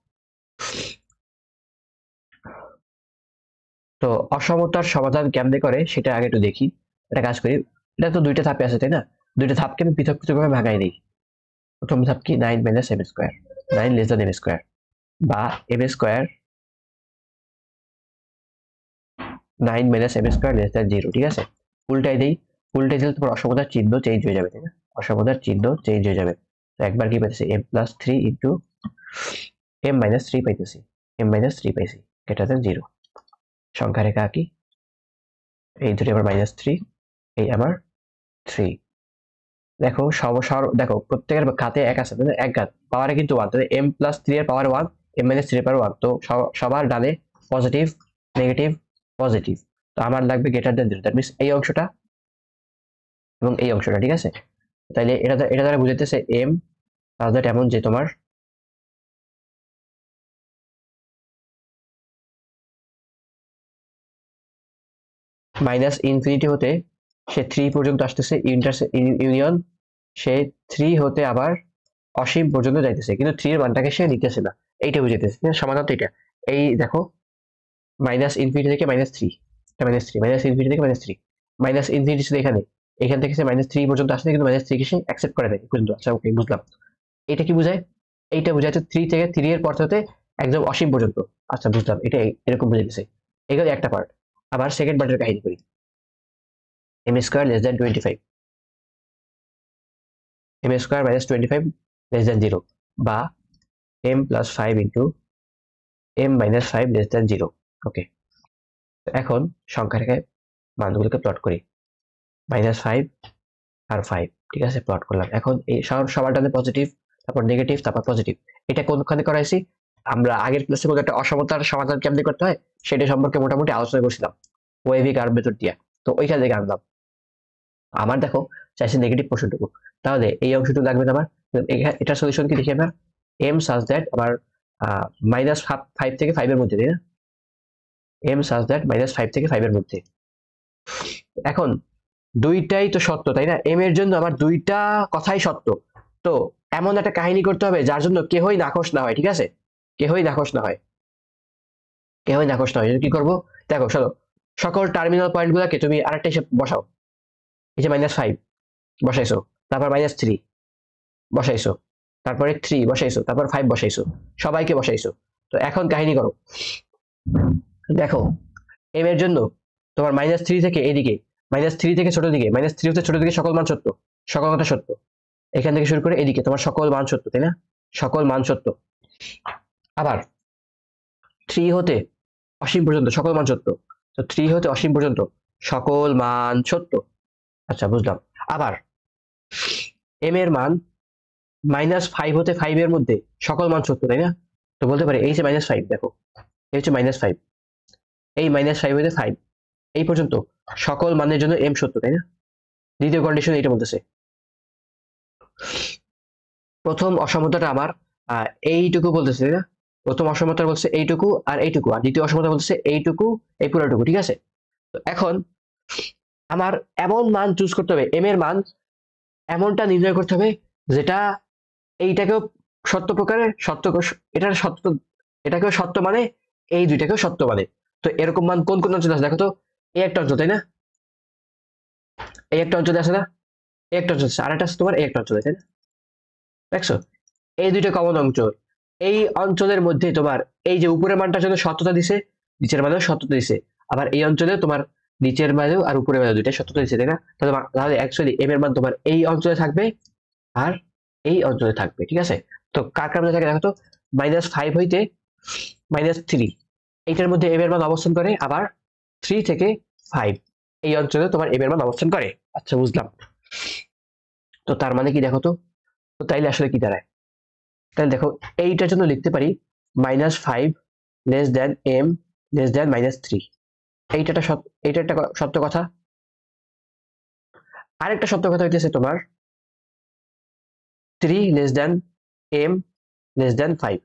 তো অসমতার সমাধান কেমনে করে, সেটা আগে একটু দেখি। এটা কাজ করি, এটা তো দুইটা ধাপে আছে, তাই না? দুইটা ধাপকে আমি পৃথক পৃথকভাবে ভাগাই দিই। প্রথম ধাপ কি? Nine minus M square nine less than M square বা M square nine minus M square less than zero ঠিক আছে? উল্টাই দিই উল্টাই দিলে তোমার অসমতার চিহ্ন চেঞ্জ হয়ে যাবে, তাই না? অসমতার চিহ্ন চেঞ্জ হয়ে যাবে। তো একবার কি পাইতেছি? M plus three into M minus three পাইতেছি। এম মাইনাস থ্রি পাইছি গ্রেটার দেন জিরো সংখ্যা রেখা আঁকি। এই দুটি আমার মাইনাস থ্রি এই আমার থ্রি দেখো সব দেখো, প্রত্যেকের খাতে এক আছে এক ঘাত। পাওয়ারে কিন্তু ওয়ান তাহলে এম প্লাস থ্রি এর power one M minus three এর পাওয়ার ওয়ান তো সব- সবার ডানে পজিটিভ নেগেটিভ পজিটিভ তো আমার লাগবে greater than zero that means এই অংশটা এবং এই অংশটা, ঠিক আছে? তাইলে এটা এটা দ্বারা বুঝাইতেছে এম প্লাস দ্যাট এমন যে তোমার মাইনাস ইনফিনিটি হতে সে থ্রি পর্যন্ত আসতেছে ইউনিয়ন সে থ্রি হতে আবার অসীম পর্যন্ত যাইতেছে। কিন্তু থ্রি এর মানটাকে সে নিতেছে না। এইটা বুঝাইতেছে সমাধান তো এটা এই দেখো মাইনাস ইনফিনিটি থেকে minus three minus three minus infinity থেকে মাইনাস থ্রি মাইনাস ইনফিনিটি শুধু এখানে। এখান থেকে সে মাইনাস থ্রি পর্যন্ত আসছে কিন্তু মাইনাস থ্রি সে অ্যাকসেপ্ট করে দেয় পর্যন্ত। আচ্ছা ওকে বুঝলাম। এটা কি বোঝায়? এইটা বোঝাচ্ছে থ্রি থেকে থ্রি এর পর হতে একদম অসীম পর্যন্ত। আচ্ছা বুঝলাম, এটা এরকম বুঝাইতেছে এগুলো একটা পার্ট আবার সেকেন্ড পার্টের কাহিনী করি। M square less than twenty five M square minus twenty five less than zero বা M plus five into M minus five less than zero okay এখন সংখ্যা রেখায় মানগুলোকে প্লট করি। মাইনাস ফাইভ আর ফাইভ ঠিক আছে? প্লট করলাম। এখন এই সব- সবার ডানে পজিটিভ তারপর নেগেটিভ তারপর পজিটিভ এটা কোনখানে করাইছি? আমরা আগের ক্লাসে কোনো একটা অসমতার সমাধান কেমনি করতে হয়? সেটা সম্পর্কে মোটামুটি আলোচনা করছিলাম। ওয়েভি কার্ভ মেথড দিয়া। তো ওইখান থেকে আনলাম। আমার দেখো, চাইছে নেগেটিভ পোর্শনটুকু। তাহলে এই অংশটুকু লাগবে আমার এটার সলিউশন কি দেখি আমার এম সাজ দ্যাট আমার মাইনাস ফাইভ থেকে ফাইভের মধ্যে, তাই না? M such that minus five থেকে ফাইভের মধ্যে। এখন, দুইটাই তো সত্য, তাই না? এম এর জন্য আমার দুইটা কথাই সত্য। তো, এমন একটা কাহিনী করতে হবে, যার জন্য কেহই নাকশ না হয়, ঠিক আছে? কেহই নাকশ না হয়। কেহই নাকশ না হয় কি করব? দেখো চলো সকল টার্মিনাল পয়েন্ট গুলাকে তুমি আরেকটা হিসেবে বসাও। এই যে মাইনাস ফাইভ বসাইছো। তারপর মাইনাস থ্রি বসাইছো। তারপরে থ্রি বসাইছো, তারপর ফাইভ বসাইছো, সবাইকে বসাইছো। তো এখন কাহিনী করো। দেখো এম এর জন্য তোমার মাইনাস থ্রি থেকে এদিকে মাইনাস থ্রি থেকে ছোট দিকে মাইনাস থ্রি হতে ছোট দিকে সকল মান সত্য, সকল মানটা সত্য। এখান থেকে শুরু করে এদিকে, তোমার সকল মান সত্য, তাই না? সকল মান সত্য। আবার থ্রি হতে অসীম পর্যন্ত সকল মান সত্য। তো থ্রি হতে অসীম পর্যন্ত সকল মান সত্য। আচ্ছা বুঝলাম। আবার এম এর মান মাইনাস ফাইভ হতে ফাইভ এর মধ্যে সকল মান সত্য, তাই না? তো বলতে পারে, এই যে মাইনাস ফাইভ দেখো, এই হচ্ছে মাইনাস ফাইভ এই মাইনাস ফাইভ হতে ফাইভ এই পর্যন্ত সকল মানের জন্য এম সত্য, তাই না? দ্বিতীয় কন্ডিশন এটা বলতেছে। প্রথম অসমতাটা আমার এইটুকু বলতেছে, তাই না? প্রথম অসমতা বলছে এইটুকু আর এইটুকু, আর দ্বিতীয় অসমতা বলছে এইটুকু এই পুরোটুকু ঠিক আছে? তো এখন আমার এমন মান চুজ করতে হবে এম এর মান এমনটা নির্ণয় করতে হবে যেটা এইটাকেও সত্য প্রকারে সত্য এটার সত্য, এটাকেও সত্য মানে এই দুইটাকেও সত্য মানে। তো এরকম মান কোন কোন অঞ্চলে আছে? দেখো তো, এই একটা অঞ্চল, তাই না? এই একটা অঞ্চলে আছে না? এই একটা অঞ্চল আছে। আর একটা আছে তোমার, এই একটা অঞ্চলে, তাই না? দেখছ? এই দুইটা কমন অঞ্চল এই অঞ্চলের মধ্যে তোমার, এই যে উপরের মানটার জন্য সত্যতা দিছে, নিচের মানেও সত্যতা দিছে। আবার এই অঞ্চলে তোমার নিচের মানেও আর উপরের মানেও দুইটা সত্যতা দিছে, তাই না? তাহলে তাহলে অ্যাকচুয়ালি এম এর মান তোমার এই অঞ্চলে থাকবে, আর এই অঞ্চলে থাকবে, ঠিক আছে? তো কার কার মধ্যে থাকে দেখো তো? মাইনাস ফাইভ হইতে মাইনাস থ্রি এইটার মধ্যে এম এর মান অবস্থান করে, আবার থ্রি থেকে ফাইভ এই অঞ্চলে তোমার এম এর মান অবস্থান করে। আচ্ছা বুঝলাম। তো তার মানে কি দেখো তো? তো তাইলে আসলে কি দাঁড়ায়? তাহলে দেখো, এইটার জন্য লিখতে পারি minus five less than M less than minus three এইটা একটা এইটা একটা সত্য কথা। আরেকটা সত্য কথা হইতেছে তোমার three less than M less than five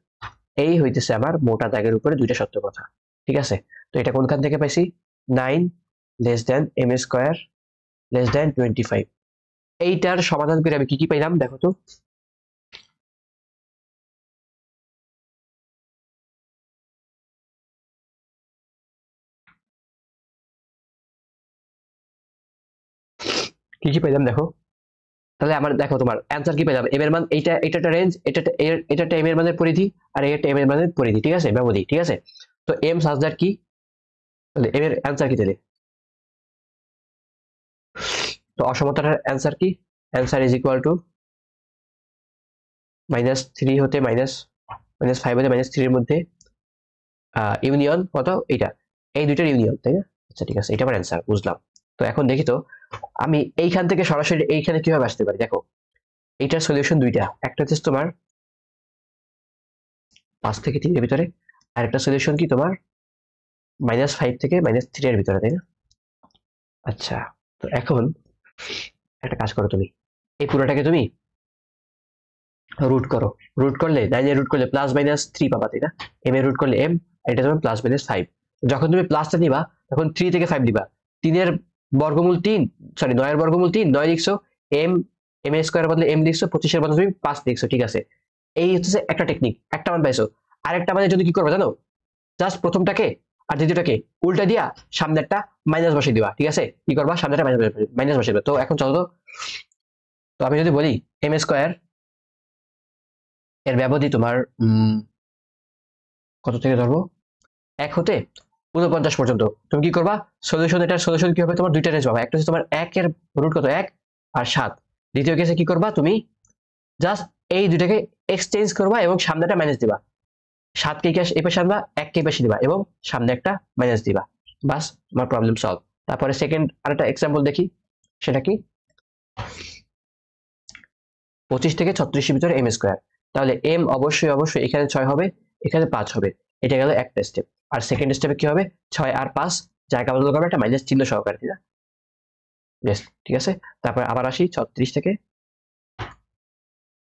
এই হইতেছে আমার মোটা দাগের উপরে দুইটা সত্য কথা, ঠিক আছে? তো এটা কোনখান থেকে পাইছি? Nine less than M square less than twenty এইটার সমাধান করে আমি কি কি পাইলাম, দেখো তো। কি কি পাইলাম, দেখো? তাহলে আমার দেখো তোমার অ্যান্সার কি পেলাম এম এর মান, এইটা এটা একটা রেঞ্জ এটা এটা একটা এম এর মানের পরিধি, আর এটা এম এর মানের পরিধি, ঠিক আছে? ব্যবধি, ঠিক আছে? তো এম সাজ দ্যাট কি? তাহলে এম এর অ্যান্সার কি তাহলে? তো অসমতাটার অ্যান্সার কি? Answer is equal to minus three হতে মাইনাস মাইনাস ফাইভ হতে মাইনাস থ্রির মধ্যে ইউনিয়ন কত? এটা এই দুইটার ইউনিয়ন তাই না? আচ্ছা ঠিক আছে এটা আমার অ্যান্সার বুঝলাম। তো এখন দেখি তো, আমি এইখান থেকে সরাসরি এইখানে কীভাবে আসতে পারি? দেখো, এইটার সলিউশন দুইটা। একটা হচ্ছে তোমার পাঁচ থেকে তিনের ভিতরে, আর একটা সলিউশন কি তোমার মাইনাস ফাইভ থেকে মাইনাস থ্রি এর ভিতরে, তাই না? আচ্ছা তো এখন একটা কাজ করো তুমি। এই পুরোটাকে তুমি রুট করো। রুট করলে নাইনের রুট করলে প্লাস মাইনাস থ্রি পাবা, তাই না? এম এর রুট করলে এম এটা তোমার প্লাস মাইনাস ফাইভ যখন তুমি প্লাসটা নিবা, তখন থ্রি থেকে ফাইভ দিবা তিনের বর্গমূল তিন সরি নয়ের বর্গমূল তিন, নয় লিখছো এম এম এ স্কোয়ার বদলে এম লিখছো, পঁচিশের বদলে তুমি পাঁচ লিখছো, ঠিক আছে? এই হচ্ছে একটা টেকনিক একটা মান পাইছো। আরেকটা মানে যদি কি করবে জানো? জাস্ট প্রথমটাকে আর দ্বিতীয়টাকে উল্টা দিয়া সামনেরটা মাইনাস বসিয়ে দিবা, ঠিক আছে? কি করবা? সামনেটা মাইনাস মাইনাস বসিয়ে দিবা। তো এখন চলো তো। তো আমি যদি বলি এম স্কোয়ার এর ব্যবধি তোমার কত থেকে ধরবো? এক হতে উনপঞ্চাশ পর্যন্ত। তুমি কি করবা? সলিউশন এটার সলিউশন কি হবে? তোমার দুইটা রেঞ্জ পাবা। একটা হচ্ছে তোমার একের রুট কত? এক আর সাত। দ্বিতীয় কেসে কি করবা? তুমি জাস্ট এই দুইটাকে এক্সচেঞ্জ করবা এবং সামনেটা মাইনাস দিবা। সাতকে কি এই পাশে আনবা, এককে পাশে দিবা এবং সামনে একটা মাইনাস দিবা। বাস, তোমার প্রবলেম সলভ তারপরে সেকেন্ড আরেকটা এক্সাম্পল দেখি। সেটা কি? পঁচিশ থেকে ছত্রিশের ভিতরে এম স্কোয়ার তাহলে এম অবশ্যই অবশ্যই এখানে ছয় হবে, এখানে পাঁচ হবে। এটা গেল একটা স্টেপ আর সেকেন্ড স্টেপে কি হবে? ছয় আর পাঁচ, জায়গা বদল করবে, একটা মাইনাস চিহ্ন সহকারে, ঠিক আছে? ঠিক আছে? তারপর আবার আসি ছত্রিশ থেকে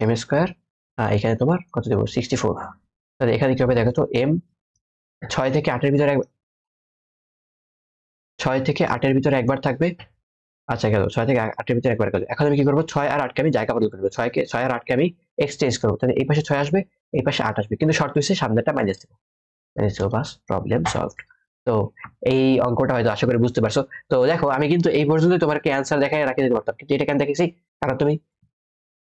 এম স্কোয়ার এখানে তোমার কত দেবো? সিক্সটি ফোর তাহলে এখানে কি হবে দেখো তো এম ছয় থেকে আটের ভিতরে ছয় থেকে আটের ভিতরে একবার থাকবে। আচ্ছা গেল, ছয় থেকে আটের ভিতরে একবার গেল। এখন আমি কি করব? ছয় আর আটকে আমি জায়গা বদল করব ছয়কে ছয় আর আটকে আমি এক্সচেঞ্জ করব। তাহলে এই পাশে ছয় আসবে, এই পাশে আট আসবে। কিন্তু শর্ট হচ্ছে সামনেটা মাইনাস দেবো। দেবো বাস প্রবলেম সলভ তো এই অঙ্কটা হয়তো আশা করি বুঝতে পারছ। তো দেখো, আমি কিন্তু এই পর্যন্ত তোমাকে অ্যান্সার দেখাই রাখি দিতে পারতাম। কিন্তু এটা কেন দেখেছি? কারণ তুমি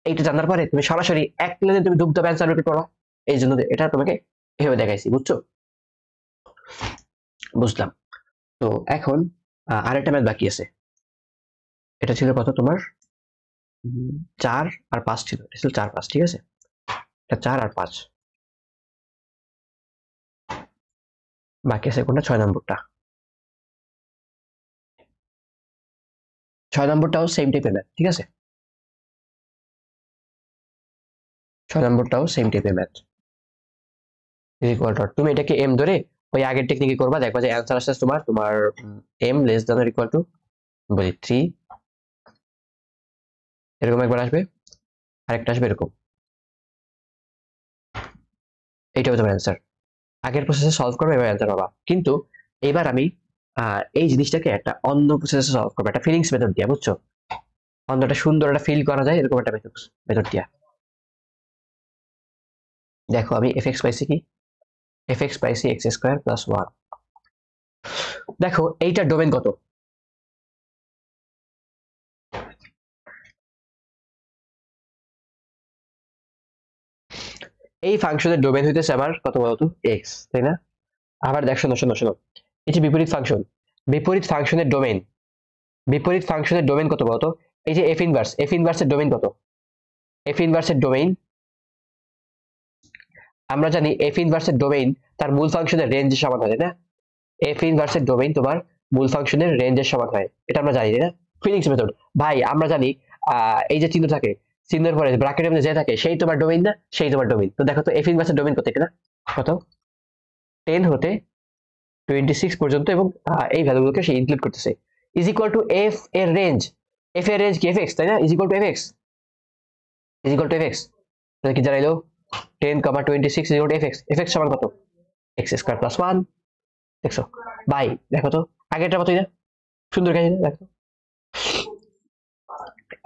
এইটা জানার পরে তুমি সরাসরি এক লাইনে তুমি দেবে অ্যান্সার বের করো। এই জন্য এটা তোমাকে এভাবে দেখাইছি, বুঝছ? বুঝলাম। তো এখন আরেকটা ম্যাথ বাকি আছে। এটা ছিল কত তোমার? চার আর পাঁচ ছিল। এটা ছিল চার পাঁচ, ঠিক আছে? এটা চার আর পাঁচ। বাকি আছে কোনটা? ছয় নম্বরটা। ছয় নম্বরটাও সেম টাইপের ম্যাথ ঠিক আছে? ছয় নম্বরটাও সেম টাইপের ম্যাথ ইকুয়াল ডট তুমি এটাকে এম ধরে ওই আগের টেকনিকে করবা, দেখবা যে অ্যান্সার আসছে তোমার তোমার M less than equal to বলি থ্রি এরকম একবার আসবে, আরেকটা আসবে এরকম। এইটা হবে তোমার অ্যান্সার আগের প্রসেসে সলভ করবে, এবার অ্যান্সার পাবা। কিন্তু এবার আমি এই জিনিসটাকে একটা অন্য প্রসেসে সলভ করব, একটা ফিলিংস মেথড দিয়া, বুঝছ? অন্য একটা সুন্দর একটা ফিল করা যায়, এরকম একটা মেথড মেথড দিয়া। দেখো, আমি এফ এক্স পাইছি কি? এফ এক্স পাইছি এক্স স্কোয়ার প্লাস ওয়ান দেখো এইটা ডোমেন কত? এই ফাংশনের ডোমেন হইতেছে আমার কত বলতো? এক্স তাই না? আবার দেখ, শোনো শোনো এটি বিপরীত ফাংশন বিপরীত ফাংশনের ডোমেন বিপরীত ফাংশনের ডোমেন কত বলতো? এই যে এফ ইনভার্স এফ ইনভার্সের ডোমেন কত? এফ ইনভার্সের ডোমেইন আমরা জানি এফ ইনভার্সের ডোমেইন তার মূল ফাংশনের রেঞ্জের সমান হয় না? এফ ইনভার্সের ডোমেইন তোমার মূল ফাংশনের রেঞ্জের সমান হয়। এটা আমরা জানি না? ফিলিংস মেথড ভাই, আমরা জানি এই যে চিহ্ন থাকে চিহ্নের পরে ব্র্যাকেটের মধ্যে যে থাকে, সেই তোমার ডোমেইন না, সেই তোমার ডোমেইন তো দেখো তো এফ ইনভার্সের ডোমেইন কত এটা কত? টেন হতে টোয়েন্টি সিক্স পর্যন্ত এবং এই ভ্যালুগুলোকে সে ইনক্লুড করতেছে। ইজ ইকুয়াল টু এফ এর রেঞ্জ এফ এর রেঞ্জ কি এফ এক্স তাই না? Is equal to F X is equal to F X তাহলে কি জানাইলো ten comma twenty six to F X F X সমান কত? এক্স স্কোয়ার প্লাস ওয়ান দেখছ? বাই দেখো তো? আগেরটার মতোই না? সুন্দর না? দেখো?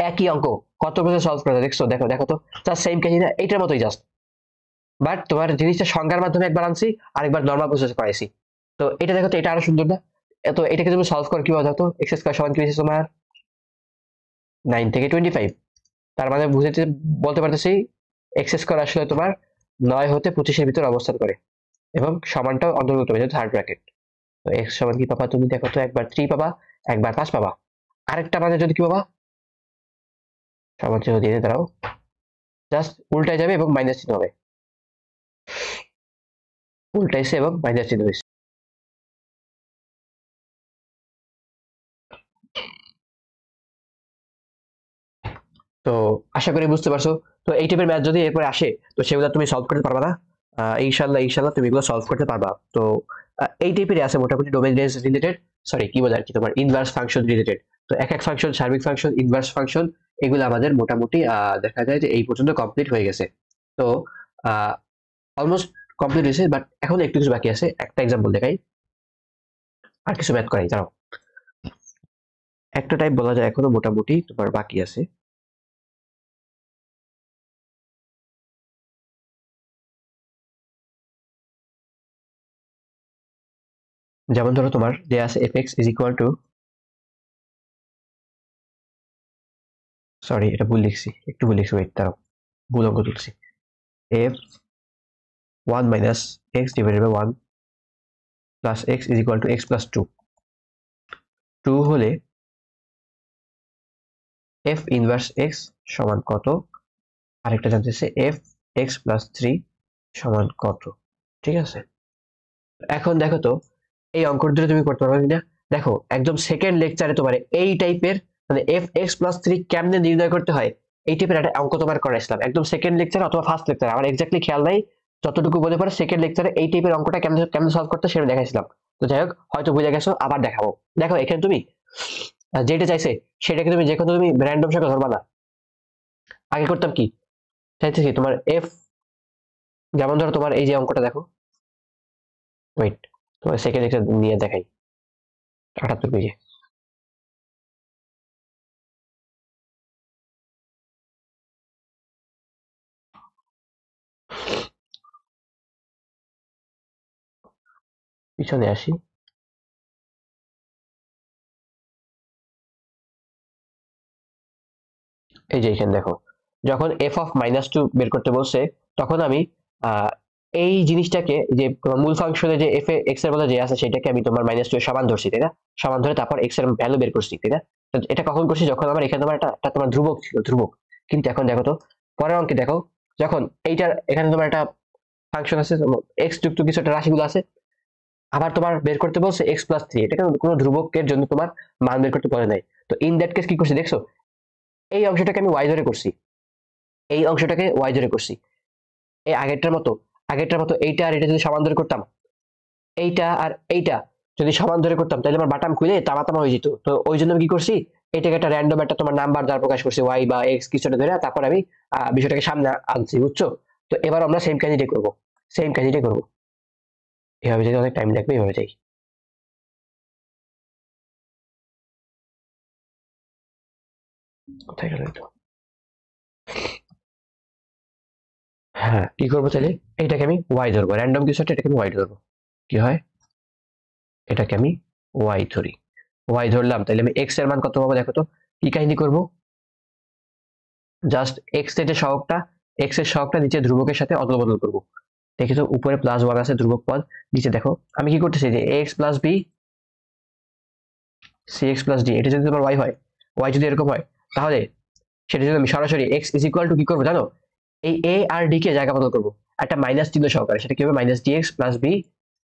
একই অঙ্ক। কত বছর সলভ করা যায় দেখছ? দেখো দেখো তো। জাস্ট সেম কাহিনী না এইটার মতোই জাস্ট বাট তোমার জিনিসটা সংজ্ঞার মাধ্যমে একবার আনছি, আরেকবার নর্মাল প্রসেস করাইছি। তো এটা দেখো তো, এটা আরও সুন্দর না? তো এটাকে তুমি সলভ করো কীভাবে দেখো? এক্স স্কোয়ার সমান কি হয়েছে তোমার? নাইন থেকে টোয়েন্টি ফাইভ তার মানে বুঝতে বলতে পারতেছি এক্স স্কোয়ার আসলে তোমার নয় হতে পঁচিশের ভিতর অবস্থান করে। এবং সমানটাও অন্তর্ভুক্ত হয়ে থার্ড ব্র্যাকেট তো এক্স সমান কি পাবা তুমি? দেখো তো, একবার থ্রি পাবা, একবার পাঁচ পাবা। আরেকটা মানে যদি কি পাবা? সমান চিহ্ন দিয়ে দাঁড়াও। জাস্ট উল্টায় যাবে এবং মাইনাস চিহ্ন হবে। উল্টাইছে এবং মাইনাস চিহ্ন হয়েছে। তো আশা করি বুঝতে পারছ। তো এই টাইপের ম্যাথ যদি এরপরে আসে, তো সেগুলো তুমি সলভ করতে পারবা না। ইনশাল্লাহ ইনশাল্লাহ তুমি এগুলো সলভ করতে পারবা। তো এই টাইপের আছে মোটামুটি ডোমেন রেঞ্জ রিলেটেড সরি কি বলে আর কি তোমার? ইনভার্স ফাংশন রিলেটেড তো এক এক ফাংশন সার্বিক ফাংশন ইনভার্স ফাংশন এগুলো আমাদের মোটামুটি দেখা যায় যে এই পর্যন্ত কমপ্লিট হয়ে গেছে। তো অলমোস্ট কমপ্লিট হয়েছে বাট এখন একটু কিছু বাকি আছে। একটা এক্সাম্পল দেখাই। আর কিছু ম্যাথ করাই, দাঁড়াও। একটা টাইপ বলা যায় এখনও মোটামুটি, তোমার বাকি আছে। যেমন ধরো তোমার দেয়া আছে F X is equal to sorry এটা ভুল লিখছি। একটু ভুল লিখছি ওয়েট তারাও ভুল অঙ্ক তুলছি। F one minus X divided by one plus X is equal to X plus two two হলে এফ ইনভার্স এক্স সমান কত? আরেকটা জানতেছে এফ এক্স প্লাস থ্রি সমান কত? ঠিক আছে? এখন দেখো তো, এই অঙ্ক দুটো তুমি করতে পারবে কিনা দেখো, একদম সেকেন্ড লেকচারে তোমার এই টাইপের মানে এফ এক্স প্লাস থ্রি কেমনে নির্ণয় করতে হয়? এই টাইপের একটা অঙ্ক তোমার করাইছিলাম একদম সেকেন্ড লেকচার অথবা ফার্স্ট লেকচার আমার এক্স্যাক্টলি খেয়াল নাই। যতটুকু বলে পারে সেকেন্ড লেকচারে এই টাইপের অঙ্কটা কেমনে কেমনে সলভ করতে সেটা দেখাইছিলাম। তো যাই হোক, হয়তো বুঝে গেছো, আবার দেখাবো। দেখো, এখানে তুমি যেটা চাইছে, সেটাকে তুমি যে কোনো তুমি র্যান্ডম সংখ্যা ধরবা না। আগে করতাম কি? চাইতেছি তোমার এফ যেমন ধরো তোমার এই যে অঙ্কটা দেখো। ওয়েট তোমার সেকেন্ড লেকচার নিয়ে দেখাই। আটাত্তর পেজে। পিছনে আসি। এই যে এখানে দেখো, যখন এফ অফ মাইনাস টু বের করতে বলছে, তখন আমি এই জিনিসটাকে যে মূল ফাংশনে যে এফ এক্সের যে আছে, সেটাকে আমি তোমার মাইনাস টু সমান ধরছি, তাই না? সমান ধরে তারপর এক্সের ভ্যালু বের করছি, তাই না? এটা কখন করছি? যখন আমার এখানে তোমার একটা তোমার ধ্রুবক ছিল, ধ্রুবক। কিন্তু এখন দেখো তো, পরের অঙ্কে দেখো, যখন এইটার, এখানে তোমার একটা ফাংশন আছে এক্স যুক্ত কিছু একটা রাশিগুলো আছে আবার তোমার বের করতে বলছে এক্স প্লাস থ্রি এটা কোনো ধ্রুবকের জন্য তোমার মান বের করতে বলে নাই। তো ইন দ্যাট কেস কি করছি দেখছ? এই অংশটাকে আমি ওয়াই ধরে করছি। এই অংশটাকে ওয়াই ধরে করছি। এই আগেরটার মতো আগেরটার মতো এইটা আর এটা যদি সমান ধরে করতাম, এইটা আর এইটা যদি সমান ধরে করতাম, তাহলে আমার বাটাম খুলে তামা তামা হয়ে যেত। তো ওই জন্য আমি কি করছি? এটাকে একটা র্যান্ডম একটা তোমার নাম্বার দ্বারা প্রকাশ করছি ওয়াই বা এক্স কিছুটা ধরে, তারপর আমি বিষয়টাকে সামনে আনছি, বুঝছ? তো এবার আমরা সেম কাহিনীটাই করব। সেম কাহিনীটাই করব। এভাবে যদি অনেক টাইম লাগবে, এভাবে যাই। কোথায় গেল এটা? হ্যাঁ কি করব তাহলে? এইটাকে আমি ওয়াই ধরবো। র্যান্ডম কিছু একটা এটাকে আমি ওয়াই ধরবো। কি হয়? এটাকে আমি ওয়াই ধরি। ওয়াই ধরলাম, তাহলে আমি এক্সের মান কত পাবো দেখো তো? কি কাহিনী করব? জাস্ট এক্সের যে সহগটা এক্সের সহগটা নিচে ধ্রুবকের সাথে অদল বদল করব। দেখি তো উপরে প্লাস ওয়ান আছে ধ্রুবক পদ, নিচে দেখো। আমি কি করতেছি, যে X plus B C X plus D এটা যদি তোমার ওয়াই হয় ওয়াই যদি এরকম হয়, তাহলে সেটা যদি আমি সরাসরি এক্স ইজ ইকুয়াল টু কি করব জানো? এই এ আর ডি কে জায়গা বদল করব। একটা মাইনাস চিহ্ন সহকারে, সেটা কি হবে? Minus D X plus B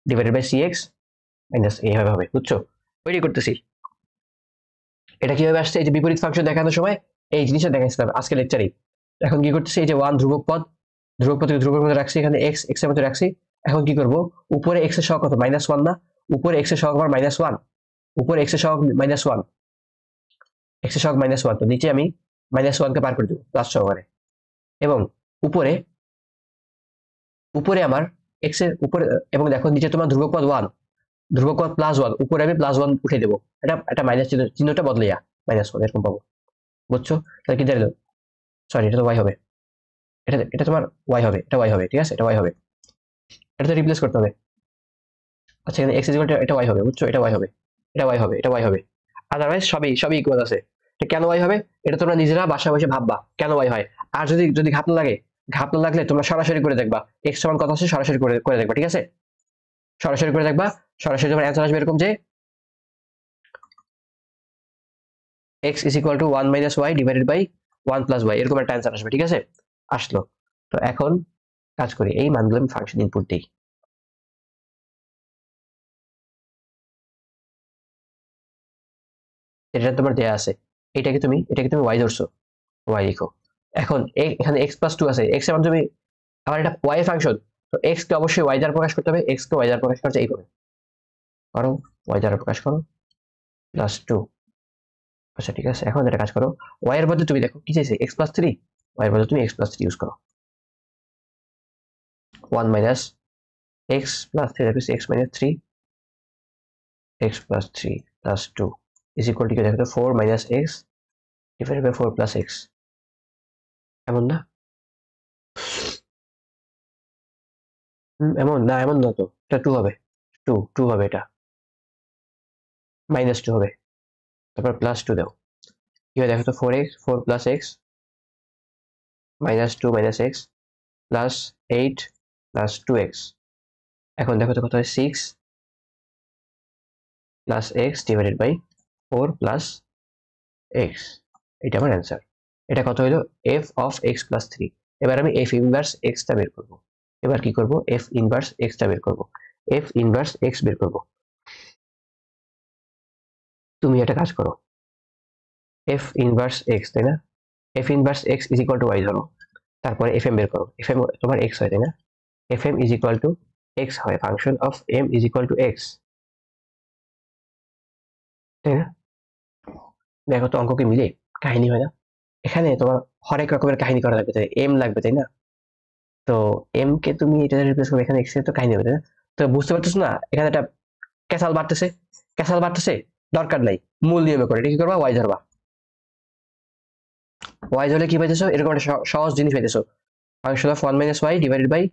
divided by C X minus A হবে হবে, বুঝছ? ওইটাই করতেছি। এটা কীভাবে আসছে? এই যে বিপরীত ফাংশন দেখানোর সময়, এই জিনিসটা দেখাচ্ছিলাম আজকে লেকচারেই এখন কি করতেছি? এই যে ওয়ান ধ্রুবক পদ ধ্রুবক পদ ধ্রুবক মধ্যে রাখছি, এখানে এক্স এক্সের মধ্যে রাখছি। এখন কি করব? উপরে এক্সের সহগ কত? মাইনাস ওয়ান না? উপরে এক্সের সহগ আবার মাইনাস ওয়ান উপরে এক্সের সহগ মাইনাস ওয়ান এক্সের সহগ মাইনাস ওয়ান তো নিচে আমি মাইনাস ওয়ানকে পার করে দেবো প্লাস সহকারে। এবং উপরে উপরে আমার এক্সের উপরে, এবং দেখো নিচে তোমার ধ্রুবক পদ ওয়ান ধ্রুবক পদ প্লাস ওয়ান উপরে আমি প্লাস ওয়ান উঠে দেবো। এটা একটা মাইনাস চিহ্ন, চিহ্নটা বদলে যা। মাইনাস ওয়ান এরকম পাবো। বুঝছ? তাহলে কি দাঁড়াল সরি এটা তো ওয়াই হবে। এটা এটা তোমার ওয়াই হবে, এটা ওয়াই হবে, ঠিক আছে? এটা ওয়াই হবে। এটা তো রিপ্লেস করতে হবে। আচ্ছা এখানে এক্স এটা ওয়াই হবে, বুঝছ? এটা ওয়াই হবে, এটা ওয়াই হবে, এটা ওয়াই হবে। আদারওয়াইজ সবই সবই ইকুয়াল আছে। এটা কেন ওয়াই হবে? এটা তোমরা নিজেরা বাসায় বসে ভাববা, কেন ওয়াই হয়? আর যদি যদি ঘাপ না লাগে ঘাপ না লাগলে তোমরা সরাসরি করে দেখবা। এক্স সমান কত আছে? সরাসরি করে করে দেখবা, ঠিক আছে? সরাসরি করে দেখবা, সরাসরি তোমার অ্যান্সার আসবে এরকম যে X is equal to one minus Y divided by one plus Y এরকম একটা অ্যান্সার আসবে, ঠিক আছে? আসলো। তো এখন কাজ করি, এই মানগুলো আমি ফাংশন ইনপুট দিই। এটা তোমার দেয়া আছে। এটাকে তুমি এটাকে তুমি ওয়াই ধরছো ওয়াই লিখো। এখন এখানে এক্স প্লাস টু আছে। এক্স তুমি আবার এটা ওয়াই ফাংশন তো এক্স কে অবশ্যই ওয়াই দ্বারা প্রকাশ করতে হবে এক্স কে ওয়াই দ্বারা প্রকাশ করতে এইভাবে করো। ওয়াই দ্বারা প্রকাশ করো প্লাস টু আচ্ছা ঠিক আছে, এখন এটা কাজ করো। ওয়াই এর বদলে তুমি দেখো, কি চাইছে? এক্স প্লাস থ্রি ওয়াই বদলে তুমি এক্স প্লাস থ্রি ইউজ করো one minus X plus three that X minus three X plus three plus two equal to কি দেখো four minus X divided by four plus X এমন না? এমন না এমন না তো। এটা টু হবে। টু টু হবে এটা। মাইনাস টু হবে। তারপর প্লাস টু দাও। কি দেখো তো four X four plus X minus two minus X plus eight plus two X এখন দেখো তো কত হয়? Six plus X divided by four plus X এটা আমার অ্যান্সার এটা কত হলো F of X plus three এবার আমি এফ ইনভার্স এক্সটা বের করব। এবার কি করব? এফ ইনভার্স এক্সটা বের করব। এফ ইনভার্স এক্স বের করব। তুমি একটা কাজ করো। এফ ইনভার্স এক্স তাই না? F inverse X is equal to Y ধরো। তারপরে এফ এম বের করো। এফ এম তোমার এক্স হয়, তাই না? F M is equal to X হয় function of M is equal to X তাই না? দেখো তো অঙ্ক কি মিলে কাহিনী হয় না। এখানে তোমার হরেক রকমের কাহিনী করা লাগবে, তাই এম লাগবে, তাই না? তো এম কে তুমি এটা রিপ্লেস করবে এখানে এক্সের তো কাহিনী হবে, তাই না? তো বুঝতে পারতেছো না? এখানে একটা ক্যাসাল বাড়তেছে। ক্যাসাল বাড়তেছে, দরকার নাই। মূল নিয়মে করে, এটা কি করবা? ওয়াই ধরবা। ওয়াই ধরলে কি পাইতেছো? এরকম একটা সহ- সহজ জিনিস পাইতেছো। Function of one minus Y divided by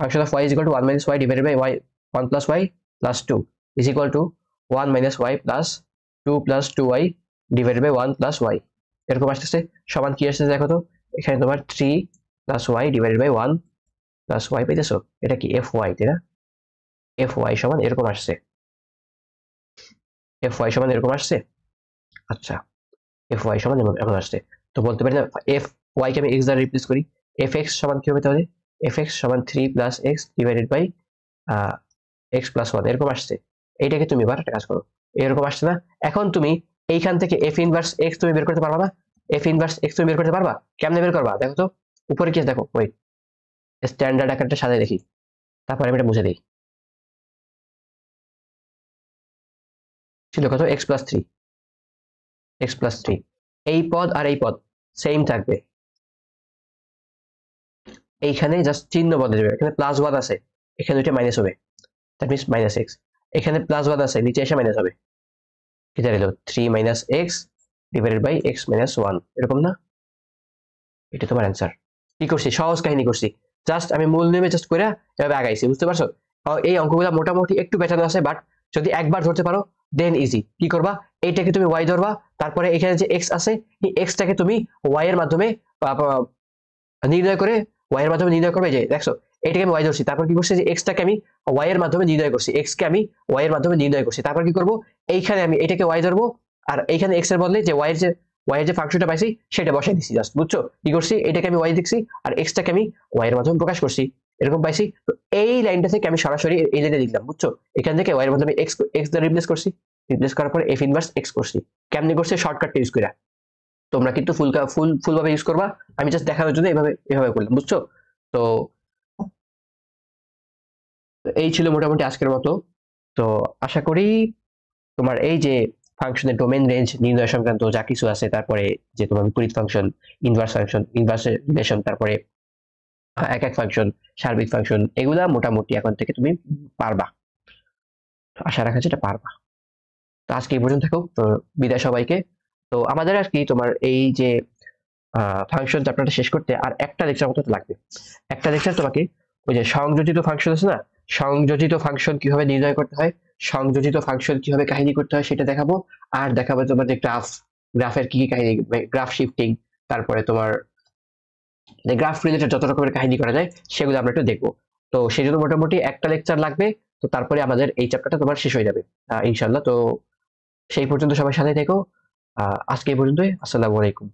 function of Y is equal to one minus Y divided by Y one plus Y plus two is equal to one minus Y plus two plus two Y divided by one plus Y এরকম আসতেছে। সমান কি আসতেছে দেখো তো? এখানে তোমার three plus Y divided by one plus Y পাইতেছো। এটা কি এফ ওয়াই তাই না? এফ ওয়াই সমান এরকম আসছে। এফ ওয়াই সমান এরকম আসছে? আচ্ছা এফ ওয়াই সমান এমন আসছে। তো বলতে পারি না এফ ওয়াই কে আমি এক্স দ্বারা রিপ্লেস করি। এফ এক্স সমান কি হবে তাহলে? এফ এক্স সমান three plus X divided by X plus one এরকম আসছে। এইটাকে তুমি এবার একটা কাজ করো। এরকম আসছে না। এখন তুমি এইখান থেকে এফ ইনভার্স এক্স তুমি বের করতে পারবা না। এফ ইনভার্স এক্স তুমি বের করতে পারবা? কেমনে বের করবা? দেখো তো। উপরে কি দেখো। ওই স্ট্যান্ডার্ড আকারটা সাজাই দেখি। তারপরে আমি এটা মুছে দিই। ছিল কত? X plus three X plus three এই পদ আর এই পদ। সেম থাকবে। এইখানে জাস্ট চিহ্ন বদলে যাবে এখানে প্লাস ওয়ান আছে, এখানে ওইটা মাইনাস হবে। দ্যাট মিনস মাইনাস এক্স এখানে প্লাস ওয়ান আছে, নিচে এসে মাইনাস হবে। এটা এলো three minus X divided by X minus one এরকম না? এটা তোমার অ্যান্সার কি করছি? সহজ কাহিনী করছি। জাস্ট আমি মূল নেমে জাস্ট করে এভাবে আগাইছি, বুঝতে পারছ? এই অঙ্কগুলো মোটামুটি একটু পেছানো আছে বাট যদি একবার ধরতে পারো দেন ইজি কি করবা? এইটাকে তুমি ওয়াই ধরবা। তারপরে এখানে যে এক্স আছে, এই এক্সটাকে তুমি ওয়াই এর মাধ্যমে নির্ণয় করে ওয়াই এর মাধ্যমে নির্ণয় করবে। যে, দেখছ? এটাকে আমি ওয়াই ধরছি। তারপর কি করছি? যে এক্সটাকে আমি ওয়াই এর মাধ্যমে নির্ণয় করছি। এক্স কে আমি ওয়াই এর মাধ্যমে নির্ণয় করছি। তারপর কি করব? এইখানে আমি এটাকে ওয়াই ধরবো। আর এইখানে এক্সের বদলে যে ওয়াই এর যে ওয়াই এর যে ফাংশনটা পাইছি, সেটা বসাই দিছি জাস্ট বুঝছ? কি করছি? এটাকে আমি ওয়াই দেখছি আর এক্সটাকে আমি ওয়াই এর মাধ্যমে প্রকাশ করছি। এরকম পাইছি। তো এই লাইনটা থেকে আমি সরাসরি এই লাইনে লিখলাম বুঝছ? এখান থেকে ওয়াই এর মাধ্যমে এক্স এক্স দ্বারা রিপ্লেস করছি। রিপ্লেস করার পর এফ ইনভার্স এক্স করছি। কেমনি করছে? শর্টকাটটা ইউজ করে তোমরা কিন্তু ফুল ফুল ফুল ভাবে ইউজ করবা। আমি জাস্ট দেখানোর জন্য এভাবে এভাবে করলাম, বুঝছ? তো এই ছিল মোটামুটি আজকের মতো। তো আশা করি তোমার এই যে ফাংশনের ডোমেন রেঞ্জ নির্ণয় সংক্রান্ত যা কিছু আছে, তারপরে যে তোমার বিপরীত function inverse function inverse relation তারপরে এক এক ফাংশন সার্বিক ফাংশন এগুলা মোটামুটি এখন থেকে তুমি পারবা। আশা রাখা যেটা পারবা। তো আজকে এই পর্যন্ত থাকুক। তো বিদায় সবাইকে। তো আমাদের আর কি তোমার এই যে ফাংশন চ্যাপ্টারটা শেষ করতে আর একটা লেকচার মতো লাগবে। একটা লেকচার তোমাকে ওই যে সংযোজিত ফাংশন আছে না? সংযোজিত ফাংশন কীভাবে নির্ণয় করতে হয়? সংযোজিত ফাংশন কীভাবে কাহিনী করতে হয় সেটা দেখাবো। আর দেখাবো তোমার যে গ্রাফ গ্রাফের কি কি কাহিনী গ্রাফ শিফটিং তারপরে তোমার গ্রাফ রিলেটেড যত রকমের কাহিনী করা যায়, সেগুলো আমরা একটু দেখব। তো সেই জন্য মোটামুটি একটা লেকচার লাগবে, তো তারপরে আমাদের এই চ্যাপ্টারটা তোমার শেষ হয়ে যাবে। ইনশাল্লাহ তো সেই পর্যন্ত সবাই সাথে থেকো। আজকে এই পর্যন্তই, আসসালামু আলাইকুম।